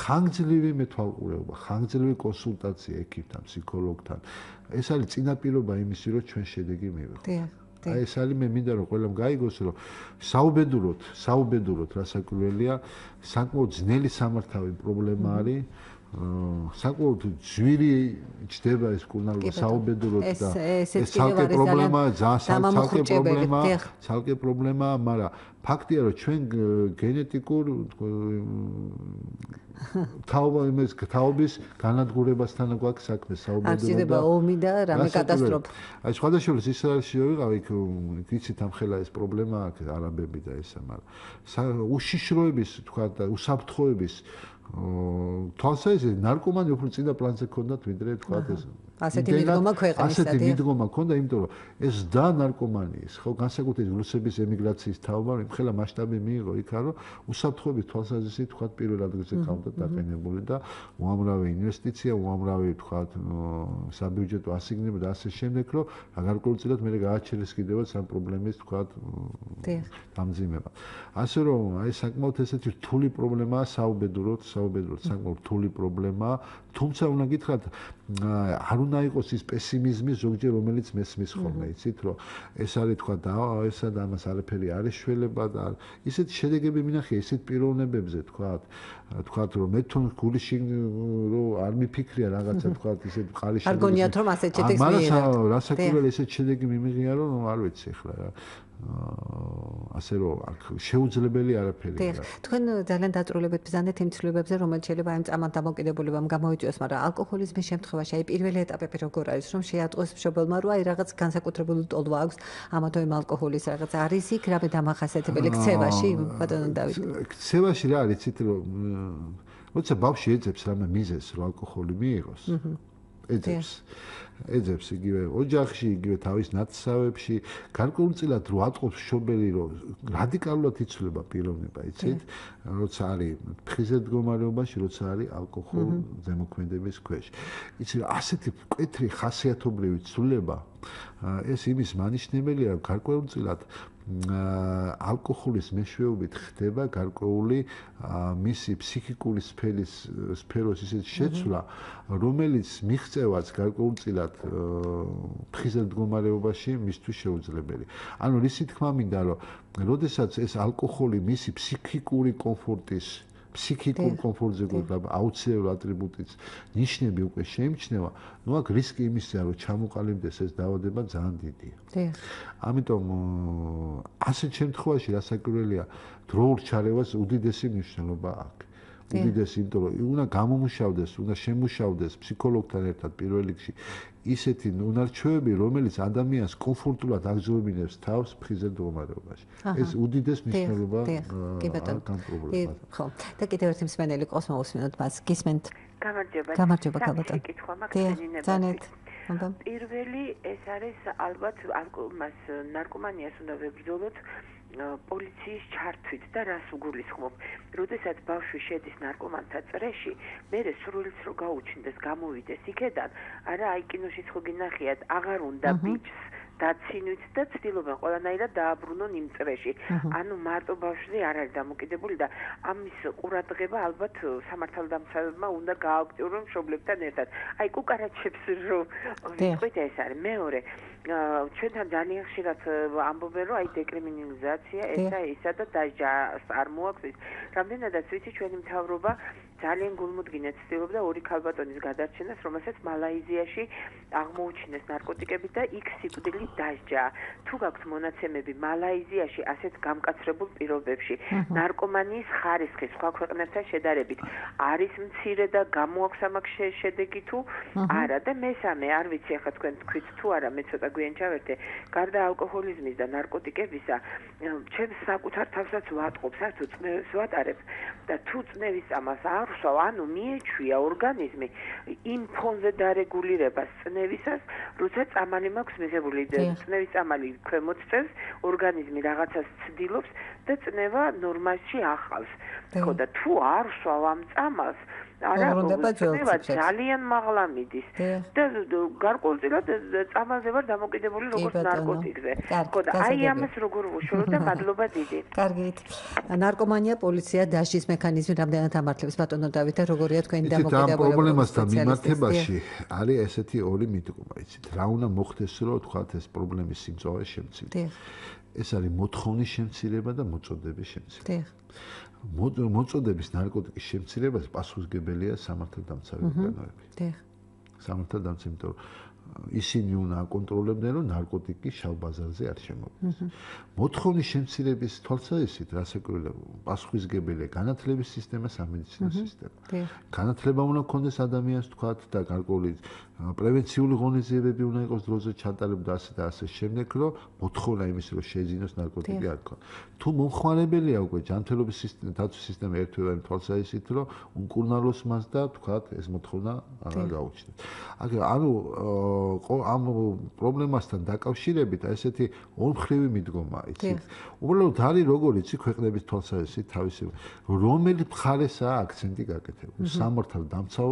ხანგრძლივი მეთვალყურეობა, ხანგრძლივი კონსულტაცია ექიმთან, ფსიქოლოგთან. ეს არის წინაპირობა იმისი, რომ ჩვენ შედეგი მივიღოთ. აი ეს არის მე მინდა რომ ყველამ გაიგოს რომ საუბედუროთ, საუბედუროთ რასაკვირველია, საკმაოდ ძნელი სამართავი პრობლემა არის. საკუთ ძვირი ჩდება ეს კურნალობა საუბედუროთ და ეს ცალკე პრობლემა ძალიან ცალკე პრობლემა ცალკე პრობლემა მაგრამ ფაქტია რომ ჩვენ გენეტიკურ თაობა იმის თაობის განადგურებასთან გვაქვს საქმე საუბედუროთ და არსება ომი და რამე კატასტროფა აი სხვადასხვა ისრაელში ვიყავ იქ ვიცით ამ ხელა ეს პრობლემა აქვს არაბები და ესა მაგრამ უშიშროების თქვა და უსაფრთხოების თვალსაჩინო ნარკომანი უფრო წინა პლანზე ქონდათ ვიდრე თქვა ეს. ასეთი მიდგომა ქვეყნისა და ასეთი მიდგომა ქონდა იმიტომ რომ ეს და ნარკომანიის ხო განსაკუთრებით რუსების ემიგრაციის თაობა იმ ხელა მასშტაბი მიიღო იქა რომ უსაფრთხოების თვალსაზრისით თქვა პირველ ადგილზე ქონდა დაყენებული და უამრავი ინვესტიცია უამრავი თქვა საბიუჯეტო ასიგნება და ასე შემდეგ რომ გარკვეულწილად მე გააჩერეს კიდევაც ამ პრობლემის თქვა დამძიმება. ასე რომ აი საკმაოდ ესეთი რთული პრობლემაა საუბედუროთ საუბედუროთ საკმაოდ რთული პრობლემაა თუმცა უნდა გითხრათ არ უნდა იყოს ის პესიმიზმი ზოგჯერ რომელიც მესმის ხოლმე იცით რომ ეს არის თქვა და ესა და ამას არაფერი არ ეშველება და ისეთ შედეგები მინახე ისეთ პიროვნებებზე თქვა თქვა რომ მე თვითონ გულიში რომ არ მიფიქრია რაღაცა თქვა ისეთ ყარი შედეგი არ გონიათ რომ ასეთ შედეგს მიიღეთ მაგრამ რასაკვირველი ესეთ შედეგი მიმიღია რომ არ ვიცი ახლა რა ასე რომ აქ შეუძლებელი არაფერია. დიახ, თქვენ ძალიან დაწვრილებთ ბზანეთ იმ ცვლილებებზე, რომელიც შეიძლება ამ წამან დამოკიდებულებამ გამოიწვიოს, მაგრამ ალკოჰოლიზმის შემთხვევაში აი პირველი ეტაპები როგორ არის, რომ შეატყოს მშობელმა რომ აი რაღაც განსაკუთრებული ტოლვა აქვს ამათო იმ ალკოჰოლის რაღაც არის იქ რამე დამახასიათებელი ქცევაში, ბატონო დავით. ქცევაში რა არის, იცით რომ როცა ბავშვი ეძებს რამე მიზეს რომ ალკოჰოლი მიიღოს. აჰა ეძებს ეძებს იგივე ოჯახში, იგივე თავის ნაცსავებში, გარკვეულწილად რო ატყობს შობელი, რომ რადიკალურად იცვლება პიროვნება, იცით? როცა არის ფხიზეთ მდგომარეობაში, როცა არის ალკოჰოლ ზემოქმედების ქვეშ. იცი, ასეთი კეთრი ხასიათობრივი ცვლილება ეს იმის მანიშნებელია, რომ გარკვეულწილად ალკოჰოლის მეშვეობით ხდება გარკვეული მისი ფსიქიკური სფერის სფეროს ისეთ შეცვლა, რომელიც მიღწევაც გარკვეულწილად ფხიზელ მდგომარეობაში მისთვის შეუძლებელი. ანუ რისი თქმა მინდა, რომ როდესაც ეს ალკოჰოლი მისი ფსიქიკური კომფორტის ფსიქიკურ კომფორტზე გქონდა აუცილებელი ატრიბუტიც ნიშნები უკვე შეიმჩნევა, ну აქ რისკი იმისაა, რომ ჩამოყალიბდეს ეს დაავადება ძალიან დიდია. ამიტომ ასეთ შემთხვევაში რასაკვირველია, დროულ ჩარევას უდიდესი მნიშვნელობა აქვს. უდიდესი, იმიტომ რომ უნდა გამომუშავდეს, უნდა შემუშავდეს ფსიქოლოგთან ერთად პირველ რიგში ისეთი უნარჩვევები, რომელიც ადამიანს კომფორტულად აგზავნებს თავს ფხიზელ მდგომარეობაში. ეს უდიდეს მნიშვნელობა აქვს. ხო. და კიდევ ერთი მსმენელი ყოს მოусმინოთ მას. გისმენთ. გამარჯობა. გამარჯობა ქალბატონ. კითხვა მაქვს ძანეთ. პირველი ეს არის ალბათ მას ნარკომანიას უნდა ვებრძოლოთ პოლიციის ჩართვით და რას უგულისხმობ? როდესაც ბავშვი შედის ნარკომანთა წრეში, მე სრულიც რო გაუჩნდეს, გამოვიდეს იქედან, არა აი კინოშიც ხო გინახიათ, აღარ უნდა ბიჭს დაცინვით და ცდილობენ ყველანაირად დააბრუნონ იმ წრეში. ანუ მარტო ბავშვზე არ არის დამოკიდებული და ამის ყურადღება ალბათ სამართალდამცავებმა უნდა გააკეთონ მშობლებთან ერთად. აი კუკარაჩებს რო ვიყვით ეს არის მეორე ჩვენთან ძალიან ხშირად ამბობენ რომ აი დეკრიმინალიზაცია ესა ისა და დაჟა არ მოაქვს. რამდენადაც ვიცი ჩვენი მთავრობა ძალიან გულმოდგინედ ცდილობდა ორი ქალბატონის გადარჩენას, რომელსაც მალაიზიაში აღმოუჩინეს ნარკოტიკები და იქ სიკვდილი დასჯა. თუ გაქვთ მონაცემები მალაიზიაში ასეთ გამკაცრებულ პირობებში, ნარკომანიის ხარისხი სხვა ქვეყნებთან შედარებით. არის მცირე და გამოაქვს ამაკ შედეგი თუ? არა და მესამე, არ ვიცი ახლა თქვენ თქვით თუ არა, მე ცოტა გვიან ჩავერთე, გარდა ალკოჰოლიზმის და ნარკოტიკებისა, ჩემს საკუთარ თავსაც ვატყობ, საერთოდ წნევს ვატარებ და თუ წნევის ამას არ ახსოვ, ანუ მიეჩვია ორგანიზმი იმ ფონზე დარეგულირებას წნევისას, როცა წამალი მაქვს მიღებული. და წნევის წამალი ქვემოთ წევს, ორგანიზმი რაღაცას ცდილობს და წნევა ნორმაში ახავს. ხო და თუ არ სვავ ამ წამალს, არა ძალიან მაღლა მიდის. და გარკვეულწილად წამალზე ვარ დამოკიდებული როგორც ნარკოტიკზე. ხო და აი ამას როგორ ვუშურო და მადლობა დიდი. კარგით. ნარკომანია პოლიცია დაშის მექანიზმი რამდენად ამართლებს ბატონო დავით და როგორია თქვენი დამოკიდებულება ამ პრობლემასთან მიმართებაში არის ესეთი ორი მიდგომა იცით? რა უნდა მოხდეს რომ თქვა ეს პრობლემის სიმწოვე შემცირდეს ეს არის მოთხოვნის შემცირება და მოწოდების შემცირება მოწოდების ნარკოტიკის შემცირებას პასუხისგებელია სამართალდამცავი ორგანოები. დიახ. სამართალდამცავი, იმიტომ რომ ისინი უნდა აკონტროლებდნენ, რომ ნარკოტიკი შავ ბაზარზე არ შემოგვიდეს. მოთხოვნის შემცირების თვალსაზრისით, რასაკვირველია, პასუხისგებელია განათლების სისტემა, სამედიცინო სისტემა. განათლება უნდა კონდეს ადამიანს თქვათ და გარკვეული პრევენციული ღონისძიებები უნდა იყოს დროზე ჩატარებული და ასე და ასე შემდეგ, რომ მოთხოვნა იმის რომ შეძინოს ნარკოტიკი არ ქონ. თუ მომხმარებელია უკვე ჯანმრთელობის სისტემა, დაცვის სისტემა ერთვება იმ თვალსაზრისით, რომ უკურნალოს მას და თქვათ ეს მოთხოვნა აღარ გაუჩნდეს. აგე ანუ ამ პრობლემასთან დაკავშირებით ესეთი ორმხრივი მიდგომა, იცით? უბრალოდ არის როგორ იცი ქვეყნების თვალსაზრისით თავისი რომელი მხარესაა აქცენტი გაკეთებული? სამართალ დამცავ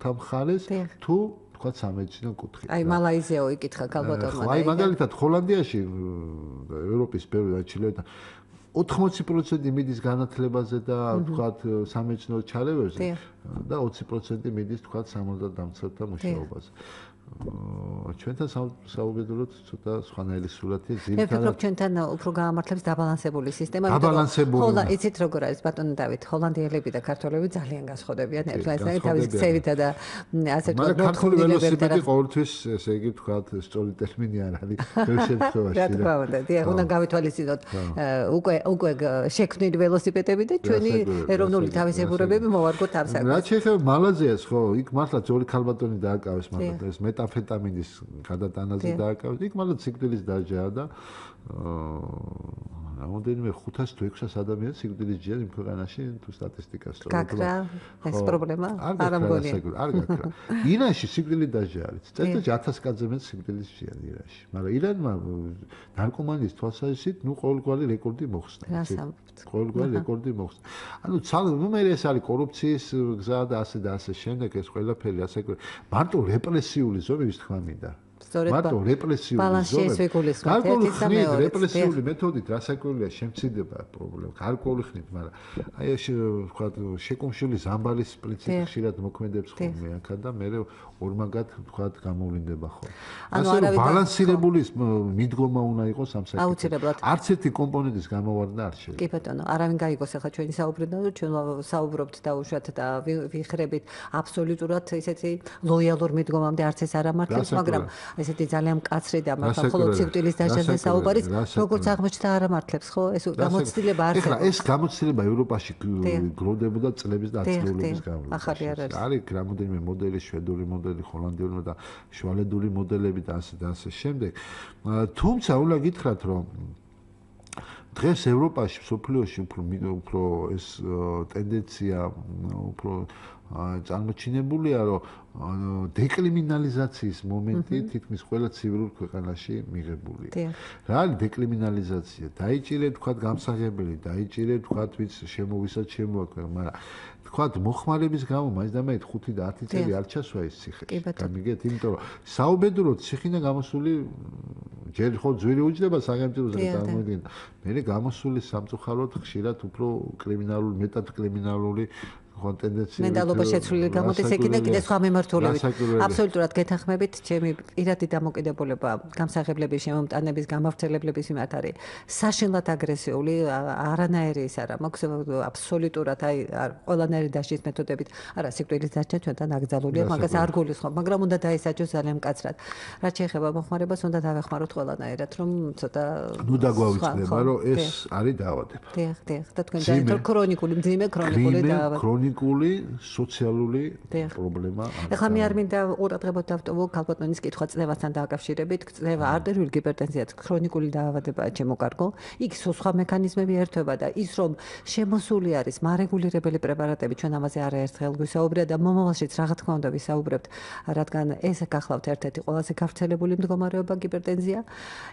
თამხარეს თუ თუ თქვა სამედიცინო კუთხით. აი მალაიზიაო იკითხა კალბოტონმა. აი მაგალითად ჰოლანდიაში ევროპის ბევრი და ჩილეთან 80% მიდის განათლებაზე და თქვა სამედიცინო ჩარევებზე და 20% მიდის თქვა სამართალ დამცავთა მუშაობაზე. ჩვენთან საუბედუროთ ცოტა სხვანაირი სურათია ძირითადად მე ვფიქრობ ჩვენთან უფრო გაამართლებს დაბალანსებული სისტემა დაბალანსებული. ხოლო იცით როგორ არის ბატონო დავით ჰოლანდიელები და ქართველები ძალიან გასხოდებიან ერთმანეთთან თავის ქცევითა და ასე თქვა მაგრამ ქართული ველოსიპედი ყოველთვის ესე იგი თქვა სწორი ტერმინი არ არის ბევრ შემთხვევაში რა თქმა უნდა დიახ უნდა გავითვალისწინოთ უკვე უკვე შექმნილი ველოსიპედები და ჩვენი ეროვნული თავისებურებები მოვარგოთ ამ საქმეს. რა შეიძლება მალაზიას ხო იქ მართლა ძორი ქალბატონი დააკავეს მაგრამ ეს მე მეტამფეტამინის გადატანაზე დააკავეს. იქ მალე ციკლის დაჟაა და რამოდენიმე 500 თუ 600 ადამიანს სიკვდილის ჯერ იმ ქვეყანაში თუ სტატისტიკას სწორად გაქრა ეს პრობლემა? არ მგონია არ გაქრა. ირანში სიკვდილი დაჟე არის. წელიწადში 1000 კაცზე მეტ სიკვდილის ჯერ ირანში. მაგრამ ირანმა ნარკომანიის თვალსაზრისით ნუ ყოველგვარი რეკორდი მოხსნა. ყოველგვარი რეკორდი მოხსნა. ანუ ცალ ნუ მე ეს არის კორუფციის გზა და ასე და ასე შემდეგ ეს ყველაფერი ასე მარტო რეპრესიული ზომი ვის თქვა მინდა სწორედ მარტო რეპრესიული ზონა. გარკვეული ხნით რეპრესიული მეთოდით რასაკვირველია შემცირდება პრობლემა. გარკვეული ხნით, მაგრამ აი ეს თქვა შეკუმშული ზამბალის პრინციპი ხშირად მოქმედებს ხოლმე აქა და მე ორმაგად თქვა გამოვლინდება ხო. ანუ არავითარ ბალანსირებული მიდგომა უნდა იყოს ამ საკითხში. აუცილებლად. არც ერთი კომპონენტის გამოვარდა არ შეიძლება. კი ბატონო, არავინ გაიგოს ახლა ჩვენი საუბრიდან და ჩვენ საუბრობთ და უშუალოდ და ვიხრებით აბსოლუტურად ესეთი ლოიალურ მიდგომამდე არც ეს არ ამართლებს, მაგრამ ესეთი ძალიან მკაცრი და მართლა მხოლოდ სიკვდილის დაჟანზე საუბარიც როგორც აღმოჩნდა არ ამართლებს ხო? ეს გამოცდილება არ ხება ეს გამოცდილება ევროპაში გროვდებოდა წლების დაწესებულების გამო ახალი არ არის. არის რამოდენიმე მოდელი შვედური მოდელი ჰოლანდიური და შვალედური მოდელები და ასე და ასე შემდეგ თუმცა უნდა გითხრათ რომ დღეს ევროპაში სოფლიოში უფრო უფრო ეს ტენდენცია უფრო წარმოჩინებულია რომ დეკრიმინალიზაციის მომენტი თითქმის ყველა ცივილურ ქვეყანაში მიღებულია. რა არის დეკრიმინალიზაცია? დაიჭირე თქვა გამსაღებელი, დაიჭირე თქვა ვიც შემოვისაც შემოაქვე, მაგრამ თქვა მოხმარების გამო მაინც და მაინც 5 და 10 წელი არ ჩასვა ეს ციხე. გამიგეთ, იმიტომ რომ საუბედუროდ ციხიდან გამოსული ჯერ ხო ძვირი უჯდება სახელმწიფოს და გამოდიან. მე გამოსული სამწუხაროდ ხშირად უფრო კრიმინალური, მეტად კრიმინალური ხო ტენდენცია მენტალობა შეცვლილი გამოდის ეკიდა კიდე სხვა მემართულებით აბსოლუტურად გეთანხმებით ჩემი პირადი დამოკიდებულება გამსახებლების შემომტანების გამავრცელებლების მიმართ არის საშინლად აგრესიული არანაირი ის არა მოქს აბსოლუტურად აი ყველანაირი დაშლის მეთოდებით. არა სიკვდილის დაშლა ჩვენთან აკრძალულია მაგას არ გულისხმობ მაგრამ უნდა დაისაჯოს ძალიან მკაცრად. რაც შეეხება მოხმარებას უნდა დავეხმაროთ ყველანაირად რომ ცოტა ნუ დაგვავიწყდება რომ ეს არის დაავადება. დიახ დიახ. და თქვენ დაიწყო ქრონიკული მძიმე ქრონიკული დაავადება ქრონიკული სოციალური პრობლემა არის. ეხლა მე არ მინდა ყურადღებოთ დავტოვო ქალბატონის კითხვა წლევასთან დააკავშირებით. წლევა არტერიული გიპერტენზიაც ქრონიკული დაავადებაა ჩემოკარგო. იქ სხვა მექანიზმები ერთვება და ის რომ შემოსული არის მარეგულირებელი პრეპარატები, ჩვენ ამაზე არაერთხელ გვისაუბრია და მომავალშიც რა თქმა უნდა ვისაუბრებთ, რადგან ეს გახლავთ ერთ-ერთი ყველაზე გავრცელებული მდგომარეობა გიპერტენზია.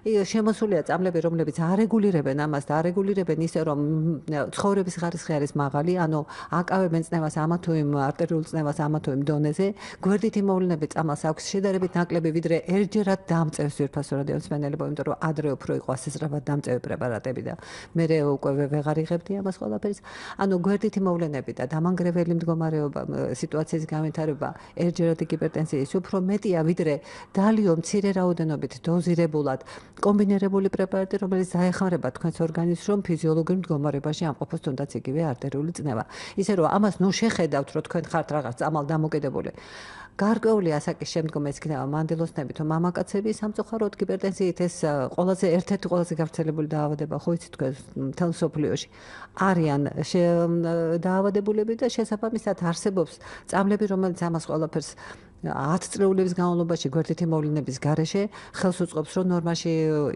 შემოსულია წამლები, რომლებიც არეგულირებენ ამას და არეგულირებენ ისე რომ ცხოვრების ხარისხი არის მაღალი, ანუ აკავებენ წნევას ამა თუ იმ არტერიულ წნევას ამა თუ იმ დონეზე გვერდითი მოვლენები წამალს აქვს შედარებით ნაკლები ვიდრე ერჯერად დამწევს ძვირფასო რადიოსმენელებო იმიტომ რომ ადრე უფრო იყო ასესრებად დამწევი პრეპარატები და მე უკვე ვეღარ იღებდი ამას ყველაფერს. ანუ გვერდითი მოვლენები და დამანგრეველი მდგომარეობა სიტუაციის განვითარება ერჯერადი გიპერტენზიის უფრო მეტია ვიდრე დალიო მცირე რაოდენობით დოზირებულად კომბინირებული პრეპარატი რომელიც დაეხმარება თქვენს ორგანიზმს რომ ფიზიოლოგიურ მდგომარეობაში ამყოფოს თუნდაც იგივე არტერიული წნევა. ისე რომ ამას ნუ შეხედავთ რომ თქვენ ხართ რაღაც ამალ დამოკიდებული. გარკვეული ასაკის შემდგომ ეს იქნება მანდილოსნები თუ მამაკაცები სამწუხაროდ გიპერტენზიით ეს ყველაზე ერთ-ერთი ყველაზე გავრცელებული დაავადება ხო იცით თქვენ მთელ სოფლიოში. არიან დაავადებულები და შესაბამისად არსებობს წამლები რომელიც ამას ყველაფერს 10 წლეულების განმავლობაში გვერდითი მოვლენების გარეშე ხელს უწყობს რომ ნორმაში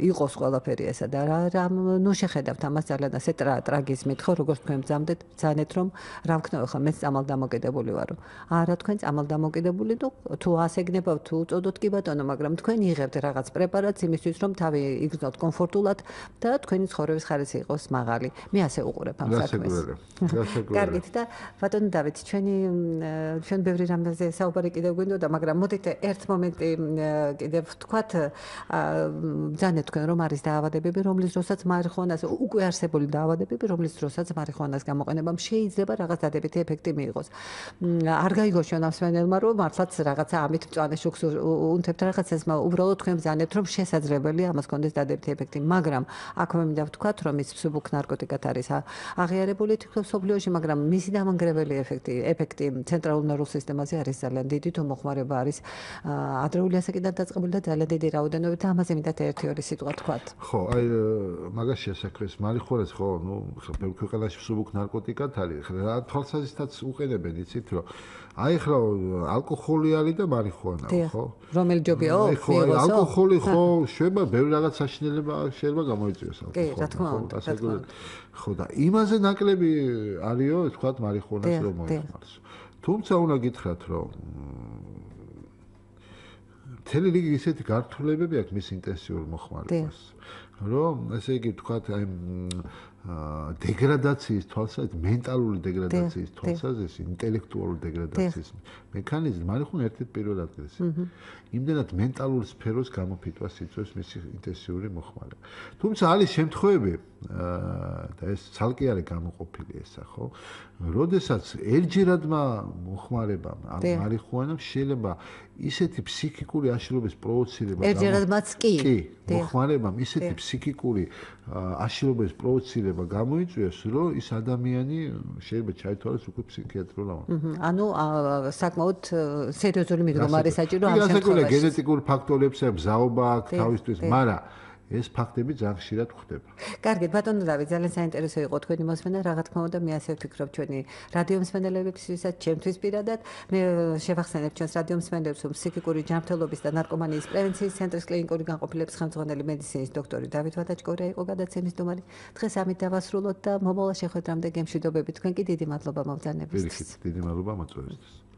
იყოს ყველაფერი ესა და რა ნუ შეხედავთ ამას ძალიან ასე ტრაგიზმით ხო როგორც თქვენ ბძამდეთ ძანეთ რომ რა ვქნო ხო მეც ამალ დამოკიდებული ვარო არა თქვენ ამალ დამოკიდებული თუ თუ ასე გნებავ თუ უწოდოთ კი ბატონო მაგრამ თქვენ იღებთ რაღაც პრეპარატს იმისთვის რომ თავი იგრძნოთ კომფორტულად და თქვენი ცხოვრების ხარისხი იყოს მაღალი. მე ასე უყურებ ამ საქმეს. კარგით და ბატონო დავით ჩვენი ჩვენ ბევრი რამაზე საუბარი კიდევ გვინდა გინდოდა, მაგრამ მოდით ერთ მომენტი კიდევ ვთქვათ, ძანეთ თქვენ რომ არის დაავადებები, რომლის დროსაც მარიხუანას უკვე არსებული დაავადებები, რომლის დროსაც მარიხუანას გამოყენებამ შეიძლება რაღაც დადებითი ეფექტი მიიღოს. არ გაიგო ჩვენ ასვენელმა რომ მართლაც რაღაცა ამით მწვანე შუქს უნთებთ რაღაცას, მაგრამ უბრალოდ თქვენ ძანეთ რომ შესაძლებელია ამას კონდეს დადებითი ეფექტი, მაგრამ აქვე მინდა ვთქვათ რომ ის ფსუბუქ ნარკოტიკად არის აღიარებული თითქოს სოფლიოში, მაგრამ მისი დამანგრეველი ეფექტი, ეფექტი ცენტრალურ ნერვულ სისტემაზე არის ძალიან დიდი თუ მოხმარება არის ადრეული ასაკიდან დაწყებული და ძალიან დიდი რაოდენობით ამაზე მინდა ერთი ორი სიტყვა თქვათ. ხო, აი მაგაში ასაკრეს მარიხუანას ხო, ნუ ბევრ ქვეყანაში სუბუქ ნარკოტიკად არის. რა თვალსაზრისითაც უყენებენ, იცით რომ აი ხლა ალკოჰოლი არის და მარიხუანა ხო? რომელი ჯობია? ო, ხო, ალკოჰოლი ხო, შეიძლება ბევრ რაღაც საშინელება შეიძლება გამოიწვიოს ალკოჰოლი. კი, რა თქმა უნდა, რა თქმა უნდა. ხო და იმაზე ნაკლები არისო, თქვა მარიხუანას რომ მოიხმარს. თუმცა უნდა გითხრათ, რომ თელი რიგი ისეთი გართულებები აქვს მის ინტენსიურ მოხმარებას. რომ ესე იგი თქვა აი დეგრადაციის თვალსაზრისით, მენტალური დეგრადაციის თვალსაზრისით, ინტელექტუალური დეგრადაციის მექანიზმი მარიხუნა ერთ-ერთ პირველ ადგილს. იმდენად მენტალურ სფეროს გამოფიტვას იწვევს მისი ინტენსიური მოხმარება. თუმცა არის შემთხვევები და ეს ცალკე არის გამოყოფილი ესა, ხო? როდესაც ერჯერადმა მოხმარებამ ამ მარიხუანამ შეიძლება ისეთი ფსიქიკური აშლილობის პროვოცირება ერჯერადმაც კი კი მოხმარებამ ისეთი ფსიქიკური აშლილობის პროვოცირება გამოიწვიოს, რომ ის ადამიანი შეიძლება ჩაითვალოს უკვე ფსიქიატრიულ ამბავში. ანუ საკმაოდ სერიოზული მიღმა არის საჭირო ამ შემთხვევაში. გენეტიკური ფაქტორებს აქვს, ზაობა აქვს თავისთვის, მაგრამ ეს ფაქტები ძალიან ხშირად ხდება. კარგი, ბატონო დავით, ძალიან საინტერესო იყო თქვენი მოსმენა, რა თქმა უნდა, მე ასე ვფიქრობ ჩვენი რადიო მსმენელებისთვისაც, ჩემთვის პირადად. მე შევახსენებ ჩვენს რადიო მსმენელებს, რომ ფსიქიკური ჯანმრთელობის და ნარკომანიის პრევენციის ცენტრის კლინიკური განყოფილების ხელმძღვანელი მედიცინის დოქტორი დავით ვატაჭკორია იყო გადაცემის დომარი. დღეს ამით დავასრულოთ და მომავალ შეხვედრამდე გემშვიდობებით. თქვენ კი დიდი მადლობა მოგზაურობისთვის. დიდი მადლობა მოწვევისთვის.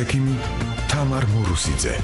ექიმი თამარ მურუსიძე